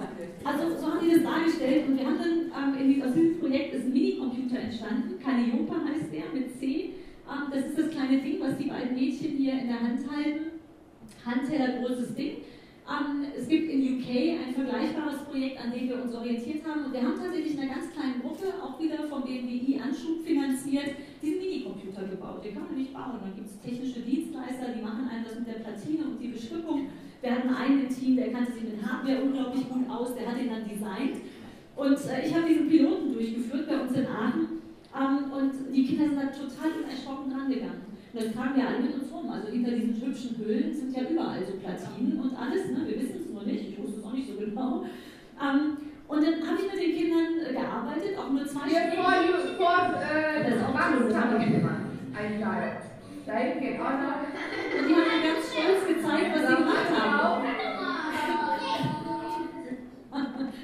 also so haben die das dargestellt und wir haben dann ähm, in diesem, aus diesem Projekt ist ein Minicomputer entstanden. Calliope heißt der mit C. Ähm, das ist das kleine Ding, was die beiden Mädchen hier in der Hand halten. Handteller großes Ding. Ähm, es gibt in UK ein vergleichbares Projekt, an dem wir uns orientiert haben. Und wir haben tatsächlich in einer ganz kleinen Gruppe, auch wieder vom BMWI Anschub finanziert, diesen Minicomputer gebaut. Den kann man nicht bauen. Dann gibt es technische Dienstleister, die machen einem das mit der Platine und die Bestückung. Wir hatten einen im Team, der kannte sich mit Hardware unglaublich gut aus, der hat ihn dann designt. Und äh, ich habe diesen Piloten durchgeführt bei uns in Aachen. Ähm, und die Kinder sind da total unerschrocken rangegangen. Und das tragen wir alle mit uns rum. Also hinter diesen hübschen Hüllen sind ja überall so Platinen und alles. Ne? Wir wissen es nur nicht. Ich wusste es auch nicht so genau. Ähm, und dann habe ich mit den Kindern äh, gearbeitet, auch nur zwei Stunden. Vor, vor, äh, das ist auch was haben wir gemacht. Ein Jahr. Dahin geht auch noch. Und die haben mir ganz stolz gezeigt, was sie gemacht haben. (laughs)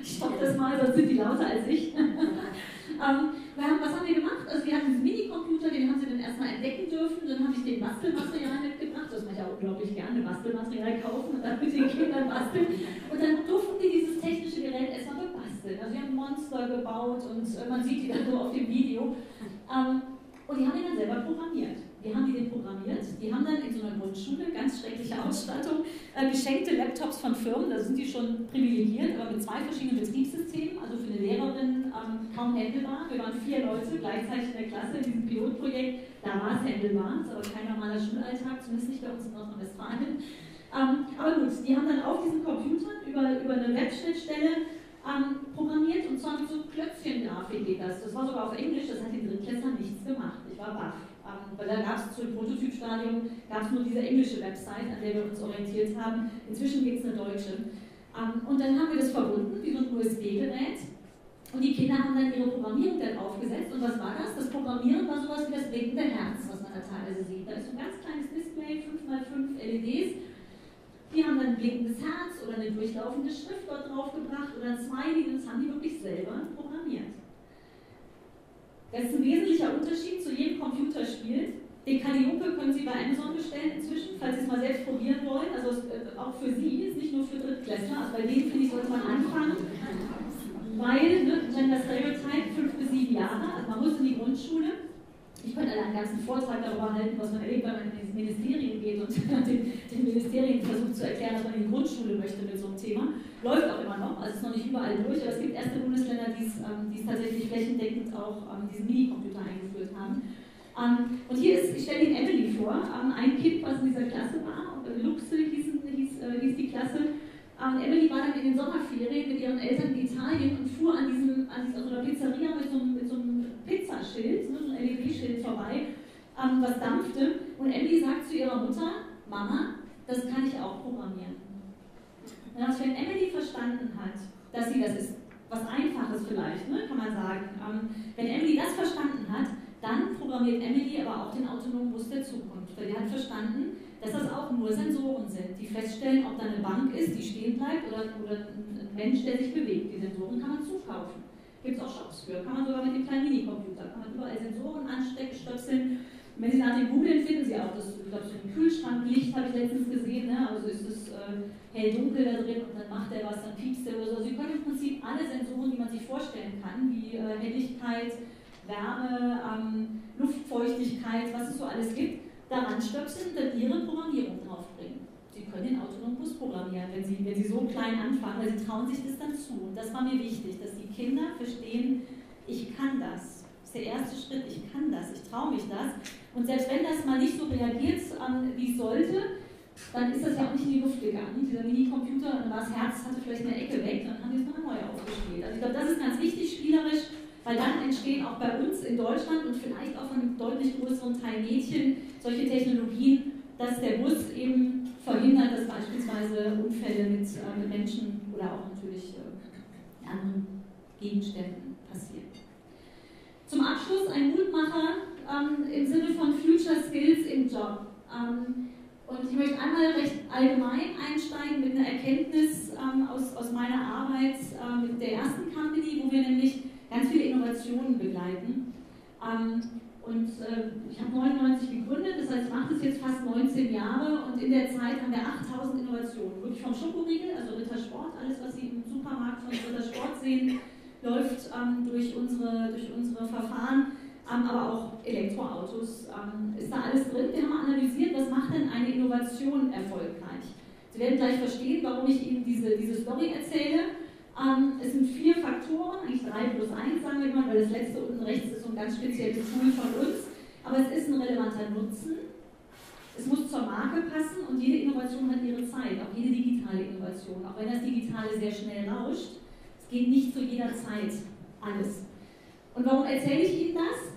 Ich stopp das mal, sonst sind die lauter als ich. (laughs) ähm, haben, was haben wir gemacht? Also wir hatten diesen Minicomputer, den haben sie dann erstmal entdecken dürfen. Dann habe ich den Bastelmaterial mitgebracht. Das mache ich auch unglaublich gerne, Bastelmaterial kaufen und dann mit den Kindern basteln. Und dann durften die dieses technische Gerät erstmal bebasteln. Also wir haben Monster gebaut und äh, man sieht die dann so auf dem Video. Ähm, und die haben ihn dann selber programmiert. Wie haben die den programmiert? Die haben dann in so einer Grundschule, ganz schreckliche Ausstattung, äh, geschenkte Laptops von Firmen, da sind die schon privilegiert, aber mit zwei verschiedenen Betriebssystemen, also für eine Lehrerin ähm, kaum händelbar. Wir waren vier Leute gleichzeitig in der Klasse in diesem Pilotprojekt, da war es händelbar, ist aber kein normaler Schulalltag, zumindest nicht bei uns in Nordrhein-Westfalen. Ähm, aber gut, die haben dann auf diesen Computern über, über eine Webschnittstelle ähm, programmiert und zwar mit so Klötzchen-Grafik geht das. Das war sogar auf Englisch, das hat den Drittklässler nichts gemacht. Ich war baff. Ähm, weil da gab es zu dem Prototypstadium gab es nur diese englische Website, an der wir uns orientiert haben. Inzwischen gibt es eine deutsche. Ähm, und dann haben wir das verbunden, wie so ein USB-Gerät. Und die Kinder haben dann ihre Programmierung dann aufgesetzt. Und was war das? Das Programmieren war sowas wie das blinkende Herz, was man da teilweise sieht. Da ist so ein ganz kleines Display, 5x5 LEDs. Die haben dann ein blinkendes Herz oder eine durchlaufende Schrift dort draufgebracht oder zwei, die das haben die wirklich selber. Das ist ein wesentlicher Unterschied zu jedem Computerspiel. Den Calliope können Sie bei Amazon bestellen inzwischen, falls Sie es mal selbst probieren wollen. Also äh, auch für Sie, ist nicht nur für Drittklässler. Also bei denen finde ich, sollte man anfangen. Weil, ne, das Stereotype fünf bis sieben Jahre, also man muss in die Grundschule, ich könnte einen ganzen Vortrag darüber halten, was man erlebt, wenn man in die Ministerien geht und (laughs) den, den Ministerien versucht zu erklären, dass man in die Grundschule möchte mit so einem Thema. Läuft auch immer noch, also ist noch nicht überall durch, aber es gibt erste Bundesländer, die es, ähm, es tatsächlich flächendeckend auch ähm, diesen Minicomputer eingeführt haben. Ähm, und hier ist, ich stelle Ihnen Emily vor, ähm, ein Kind, was in dieser Klasse war, Luxe hieß, hieß, äh, hieß die Klasse. Ähm, Emily war dann in den Sommerferien mit ihren Eltern in Italien und fuhr an diesem, an dieser, also Pizzeria mit so, mit so einem Pizzaschild, ne, so ein LED-Schild vorbei, ähm, was dampfte. Und Emily sagt zu ihrer Mutter, Mama, das kann ich auch programmieren. Und wenn Emily verstanden hat, dass sie das ist, was Einfaches vielleicht, ne, kann man sagen, ähm, wenn Emily das verstanden hat, dann programmiert Emily aber auch den autonomen Bus der Zukunft. Weil die hat verstanden, dass das auch nur Sensoren sind, die feststellen, ob da eine Bank ist, die stehen bleibt oder, oder ein Mensch, der sich bewegt. Die Sensoren kann man zukaufen. Gibt es auch Shops für. Kann man sogar mit dem kleinen Minicomputer. Kann man überall Sensoren anstecken, stöpseln. Wenn Sie nach dem Googlen finden Sie auch das, ich glaube, so ein Kühlschranklicht habe ich letztens gesehen. Ne? Also ist es äh, hell-dunkel da drin und dann macht er was, dann piepst er oder so. Sie können im Prinzip alle Sensoren, die man sich vorstellen kann, wie äh, Helligkeit, Wärme, ähm, Luftfeuchtigkeit, was es so alles gibt, daran stöpseln und dann Ihre Programmierung draufbringen. Können den autonomen Bus programmieren, wenn Sie, wenn Sie so klein anfangen, weil Sie trauen sich das dann zu. Und das war mir wichtig, dass die Kinder verstehen, ich kann das. Das ist der erste Schritt, ich kann das, ich traue mich das. Und selbst wenn das mal nicht so reagiert, ähm, wie es sollte, dann ist das ja auch nicht in die Luft gegangen. Dieser Minicomputer, dann war das Herz, hatte vielleicht eine Ecke weg, dann haben wir es mal neu aufgespielt. Also ich glaube, das ist ganz wichtig, spielerisch weil dann entstehen auch bei uns in Deutschland und vielleicht auch von deutlich größeren Teil Mädchen solche Technologien, dass der Bus eben verhindert, dass beispielsweise Unfälle mit, äh, mit Menschen oder auch natürlich äh, anderen Gegenständen passieren. Zum Abschluss ein Mutmacher ähm, im Sinne von Future Skills im Job. Ähm, und ich möchte einmal recht allgemein einsteigen mit einer Erkenntnis ähm, aus, aus meiner Arbeit äh, mit der ersten Company, wo wir nämlich ganz viele Innovationen begleiten. Ähm, und äh, ich habe 99 gegründet, das heißt, ich mache das jetzt fast 19 Jahre und in der Zeit haben wir 8000 Innovationen. Wirklich vom Schokoriegel, also Rittersport, alles, was Sie im Supermarkt von Rittersport sehen, läuft ähm, durch, unsere, durch unsere Verfahren, ähm, aber auch Elektroautos. Ähm, ist da alles drin? Wir haben analysiert, was macht denn eine Innovation erfolgreich? Sie werden gleich verstehen, warum ich Ihnen diese, diese Story erzähle. Ähm, es sind vier Faktoren, eigentlich drei plus eins, sagen wir mal, weil das letzte unten rechts ist ein ganz spezielles Tool von uns. Aber es ist ein relevanter Nutzen. Es muss zur Marke passen und jede Innovation hat ihre Zeit, auch jede digitale Innovation. Auch wenn das Digitale sehr schnell rauscht, es geht nicht zu jeder Zeit alles. Und warum erzähle ich Ihnen das?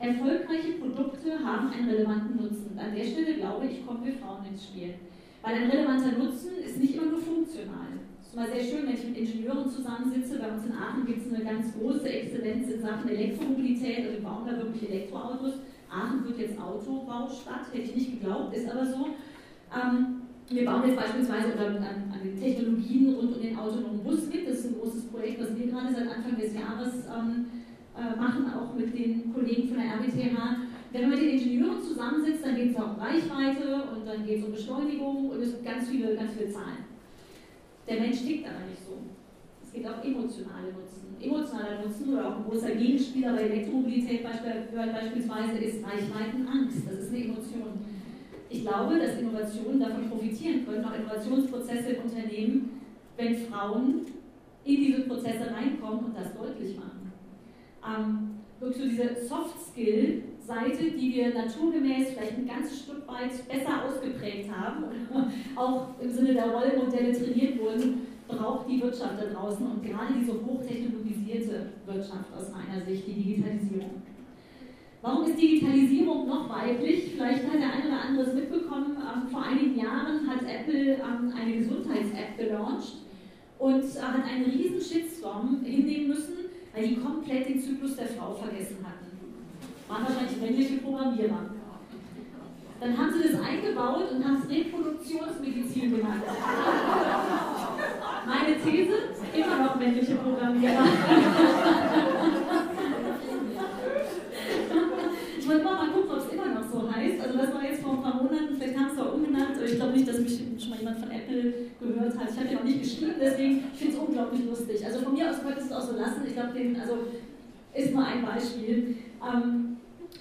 Erfolgreiche Produkte haben einen relevanten Nutzen. An der Stelle glaube ich, kommen wir Frauen ins Spiel. Weil ein relevanter Nutzen ist nicht immer nur funktional ist mal sehr schön, wenn ich mit Ingenieuren zusammensitze. Bei uns in Aachen gibt es eine ganz große Exzellenz in Sachen Elektromobilität. Also wir bauen da wirklich Elektroautos. Aachen wird jetzt Autobaustadt, hätte ich nicht geglaubt, ist aber so. Ähm, wir bauen jetzt beispielsweise an, an, den Technologien rund um den autonomen Bus mit. Das ist ein großes Projekt, was wir gerade seit Anfang des Jahres ähm, äh, machen, auch mit den Kollegen von der RWTH. Wenn man mit den Ingenieuren zusammensitzt, dann geht es auch um Reichweite und dann geht es um Beschleunigung und es gibt ganz viele, ganz viele Zahlen. Der Mensch tickt aber nicht so. Es geht auch emotionale Nutzen. Emotionaler Nutzen oder auch ein großer Gegenspieler bei Elektromobilität beispielsweise ist Reichweitenangst. Das ist eine Emotion. Ich glaube, dass Innovationen davon profitieren können, auch Innovationsprozesse im Unternehmen, wenn Frauen in diese Prozesse reinkommen und das deutlich machen. Ähm, wirklich so diese Soft-Skill-Seite, die wir naturgemäß vielleicht ein ganzes Stück weit besser ausgeprägt haben auch im Sinne der Rollenmodelle trainiert wurden, braucht die Wirtschaft da draußen und gerade diese hochtechnologisierte Wirtschaft aus meiner Sicht, die Digitalisierung. Warum ist Digitalisierung noch weiblich? Vielleicht hat der eine oder andere es mitbekommen. Ähm, vor einigen Jahren hat Apple ähm, eine Gesundheits-App gelauncht und äh, hat einen riesen Shitstorm hinnehmen müssen, weil die komplett den Zyklus der Frau vergessen hatten. Waren wahrscheinlich männliche Programmierer. Dann haben sie das eingebaut und haben es Reproduktionsmedizin genannt. Meine These, immer noch männliche Programmierer. ich wollte mal, gucken, ob es immer noch so heißt. Also das war jetzt vor ein paar Monaten, vielleicht haben es auch umgenannt, aber ich glaube nicht, dass mich schon mal jemand von Apple gehört hat. Ich habe ja noch nicht geschrieben, deswegen finde ich es unglaublich lustig. Also von mir aus könnte es auch so lassen. Ich glaube, also ist nur ein Beispiel. Ähm,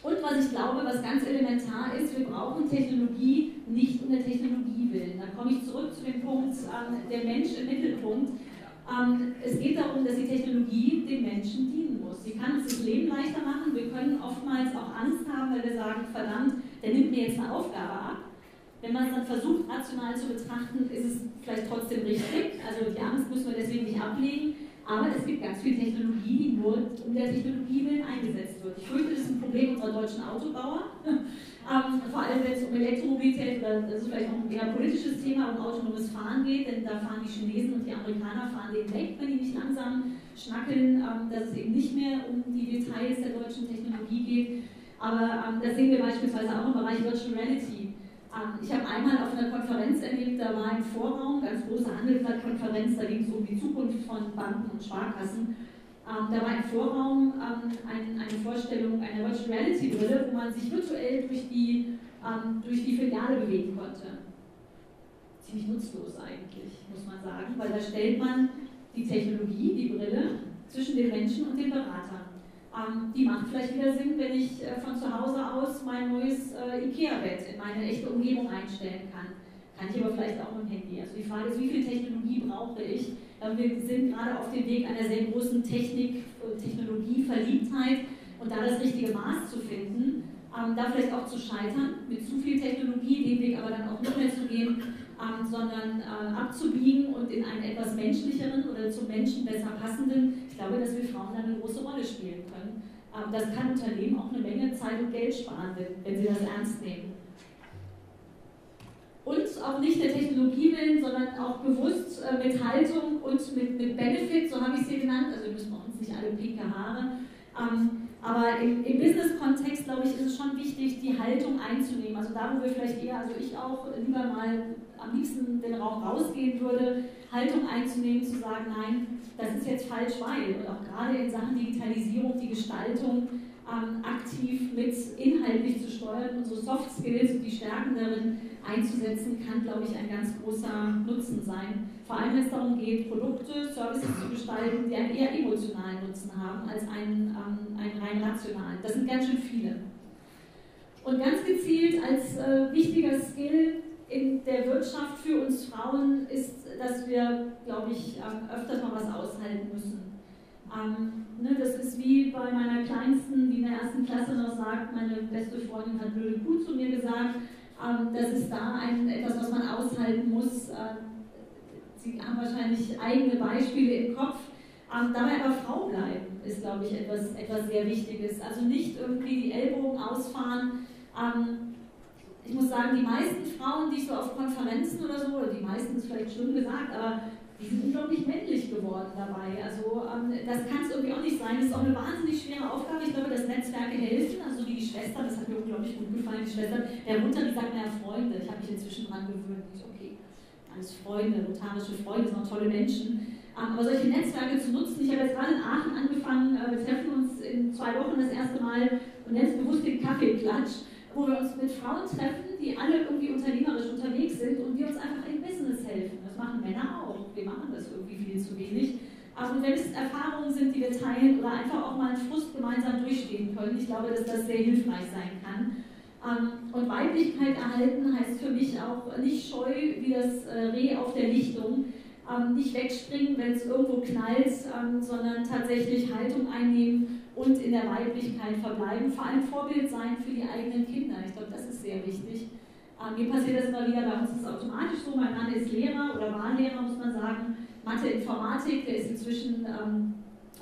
und was ich glaube, was ganz elementar ist, wir brauchen Technologie nicht um der Technologie willen. Da komme ich zurück zu dem Punkt, ähm, der Mensch im Mittelpunkt. Ähm, es geht darum, dass die Technologie den Menschen dienen muss. Sie kann uns das Leben leichter machen. Wir können oftmals auch Angst haben, weil wir sagen, verdammt, der nimmt mir jetzt eine Aufgabe ab. Wenn man es dann versucht, rational zu betrachten, ist es vielleicht trotzdem richtig. Also die Angst müssen wir deswegen nicht ablegen. Aber es gibt ganz viel Technologie, die nur um der Technologie willen eingesetzt wird. Ich fürchte, das ist ein Problem unserer deutschen Autobauer. (laughs) ähm, vor allem, wenn es um Elektromobilität oder das ist vielleicht noch ein eher politisches Thema, um autonomes Fahren geht, denn da fahren die Chinesen und die Amerikaner fahren den weg, wenn die nicht langsam schnackeln, ähm, dass es eben nicht mehr um die Details der deutschen Technologie geht. Aber ähm, das sehen wir beispielsweise auch im Bereich Virtual Reality. Ähm, ich habe einmal auf einer Konferenz erlebt, da war ein Vorraum, ganz große Handelsblattkonferenz, da ging es um die Zukunft von Banken und Sparkassen. Ähm, da war ein Vorraum, ähm, eine Vorstellung einer Virtual Reality Brille, wo man sich virtuell durch die, durch die Filiale bewegen konnte. Ziemlich nutzlos eigentlich, muss man sagen, weil da stellt man die Technologie, die Brille, zwischen den Menschen und den Beratern. Ähm, die macht vielleicht wieder Sinn, wenn ich äh, von zu Hause aus mein neues äh, IKEA-Bett in meine echte Umgebung einstellen kann. Kann ich aber vielleicht auch mit dem Handy. Also die Frage ist, wie viel Technologie brauche ich? Äh, wir sind gerade auf dem Weg einer sehr großen Technik, Technologie-Verliebtheit und da das richtige Maß zu finden, ähm, da vielleicht auch zu scheitern, mit zu viel Technologie, den Weg aber dann auch nicht mehr zu gehen, ähm, sondern äh, abzubiegen und in einen etwas menschlicheren oder zum Menschen besser passenden glaube, dass wir Frauen da eine große Rolle spielen können. Ähm, das kann Unternehmen auch eine Menge Zeit und Geld sparen, wenn, sie das ernst nehmen. Und auch nicht der Technologie willen, sondern auch bewusst äh, mit Haltung und mit, mit Benefit, so habe ich sie genannt. Also wir müssen uns nicht alle pinke Haare. Ähm, aber im, im Business-Kontext, glaube ich, ist es schon wichtig, die Haltung einzunehmen. Also da, wo wir vielleicht eher, also ich auch lieber mal am liebsten den Raum rausgehen würde, Haltung einzunehmen, zu sagen, nein, das ist jetzt falsch, weil. Und auch gerade in Sachen Digitalisierung, die Gestaltung ähm, aktiv mit inhaltlich zu steuern, unsere Soft Skills und die Stärken darin einzusetzen, kann, glaube ich, ein ganz großer Nutzen sein. Vor allem, wenn es darum geht, Produkte, Services zu gestalten, die einen eher emotionalen Nutzen haben als einen, ähm, einen rein rationalen. Das sind ganz schön viele. Und ganz gezielt als äh, wichtiger Skill in der Wirtschaft für uns Frauen ist, dass wir, glaube ich, ähm, öfters mal was aushalten müssen. Ähm, ne, das ist wie bei meiner Kleinsten, die in der ersten Klasse noch sagt, meine beste Freundin hat blöde Kuh zu mir gesagt. Ähm, das ist da ein, etwas, was man aushalten muss. Äh, Sie haben wahrscheinlich eigene Beispiele im Kopf. Ähm, dabei aber Frau bleiben ist, glaube ich, etwas, etwas sehr Wichtiges. Also nicht irgendwie die Ellbogen ausfahren. Ähm, ich muss sagen, die meisten Frauen, die ich so auf Konferenzen oder so, oder die meisten ist vielleicht schlimm gesagt, aber die sind unglaublich männlich geworden dabei. Also ähm, das kann es irgendwie auch nicht sein. Das ist auch eine wahnsinnig schwere Aufgabe. Ich glaube, dass Netzwerke helfen, also die Schwester, das hat mir unglaublich gut gefallen, die Schwester, der Mutter, die sagt, naja, Freunde, ich habe mich inzwischen dran gewöhnt. Ich, okay, alles Freunde, notarische Freunde sind auch tolle Menschen. Ähm, aber solche Netzwerke zu nutzen, ich habe jetzt gerade in Aachen angefangen, äh, wir treffen uns in zwei Wochen das erste Mal und jetzt bewusst den Kaffeeklatsch wo wir uns mit Frauen treffen, die alle irgendwie unternehmerisch unterwegs sind und die uns einfach im Business helfen. Das machen Männer auch. Wir machen das irgendwie viel zu wenig. Aber wenn es Erfahrungen sind, die wir teilen oder einfach auch mal einen Frust gemeinsam durchstehen können, ich glaube, dass das sehr hilfreich sein kann. Ähm, und Weiblichkeit erhalten heißt für mich auch nicht scheu wie das äh, Reh auf der Lichtung, ähm, nicht wegspringen, wenn es irgendwo knallt, ähm, sondern tatsächlich Haltung einnehmen und in der Weiblichkeit verbleiben, vor allem Vorbild sein für die eigenen Kinder. Ich glaube, das ist sehr wichtig. Ähm, mir passiert das immer wieder, bei uns ist es automatisch so, mein Mann ist Lehrer oder war Lehrer, muss man sagen, Mathe, Informatik, der ist inzwischen ähm,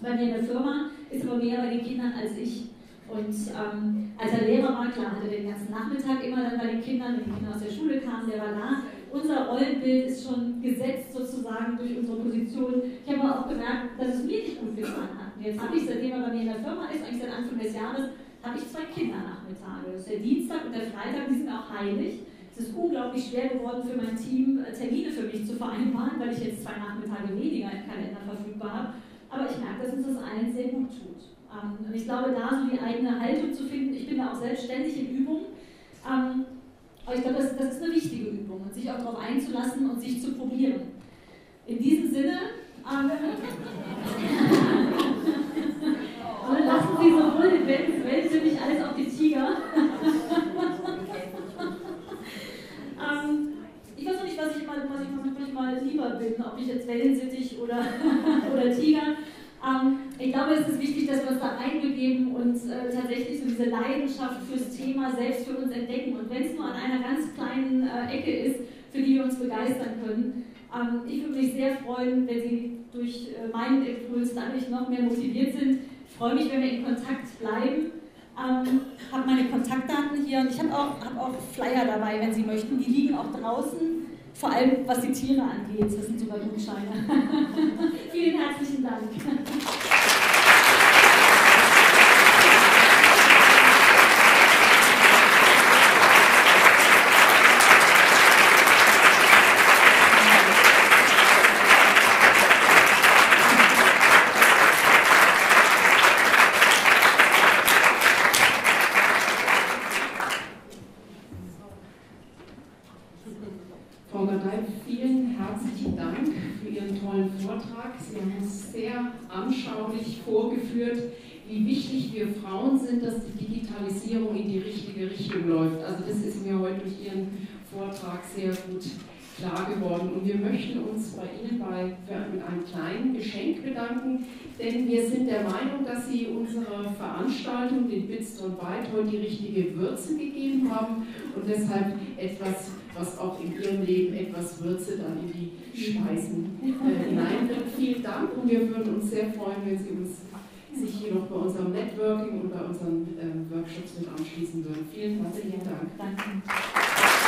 bei mir in der Firma, ist aber mehr bei den Kindern als ich. Und ähm, als er Lehrer war, klar, hatte den ganzen Nachmittag immer dann bei den Kindern, wenn die Kinder aus der Schule kamen, der war da. Unser Rollenbild ist schon gesetzt sozusagen durch unsere Position. Ich habe aber auch gemerkt, dass es mir nicht gut gefallen hat. Und jetzt habe ich, seitdem er bei mir in der Firma ist, eigentlich seit Anfang des Jahres, habe ich zwei Kindernachmittage. Das ist der Dienstag und der Freitag, die sind auch heilig. Es ist unglaublich schwer geworden für mein Team, äh, Termine für mich zu vereinbaren, weil ich jetzt zwei Nachmittage weniger im Kalender verfügbar habe. Aber ich merke, dass uns das allen sehr gut tut. Ähm, und ich glaube, da so die eigene Haltung zu finden, ich bin da auch selbstständig in Übung. Ähm, aber ich glaube, das, das ist eine wichtige Übung und sich auch darauf einzulassen und sich zu probieren. In diesem Sinne, und lassen Sie sowohl den Wellensittich als auch die Tiger. ähm, ich weiß noch nicht, was ich, mal, was ich manchmal lieber bin, ob ich jetzt Wellensittich oder, (laughs) oder Tiger. Ähm, ich glaube, es ist wichtig, dass wir uns da einbegeben und äh, tatsächlich so diese Leidenschaft fürs Thema selbst für uns entdecken. Und wenn es nur an einer ganz kleinen äh, Ecke ist, für die wir uns begeistern können. Ähm, ich würde mich sehr freuen, wenn Sie durch äh, meinen Impuls dadurch noch mehr motiviert sind. Ich freue mich, wenn wir in Kontakt bleiben. Ähm, habe meine Kontaktdaten hier und ich habe auch, hab auch Flyer dabei, wenn Sie möchten. Die liegen auch draußen vor allem was die Tiere angeht. Das sind sogar Gutscheine. (laughs) Vielen herzlichen Dank. Geworden. Und wir möchten uns bei Ihnen bei, mit einem kleinen Geschenk bedanken, denn wir sind der Meinung, dass Sie unserer Veranstaltung, den Bitston Byte, heute die richtige Würze gegeben haben und deshalb etwas, was auch in Ihrem Leben etwas Würze dann in die Speisen äh, hineinbringt. Vielen Dank und wir würden uns sehr freuen, wenn Sie uns sich hier noch bei unserem Networking und bei unseren ähm, Workshops mit anschließen würden. Vielen herzlichen Dank. Danke.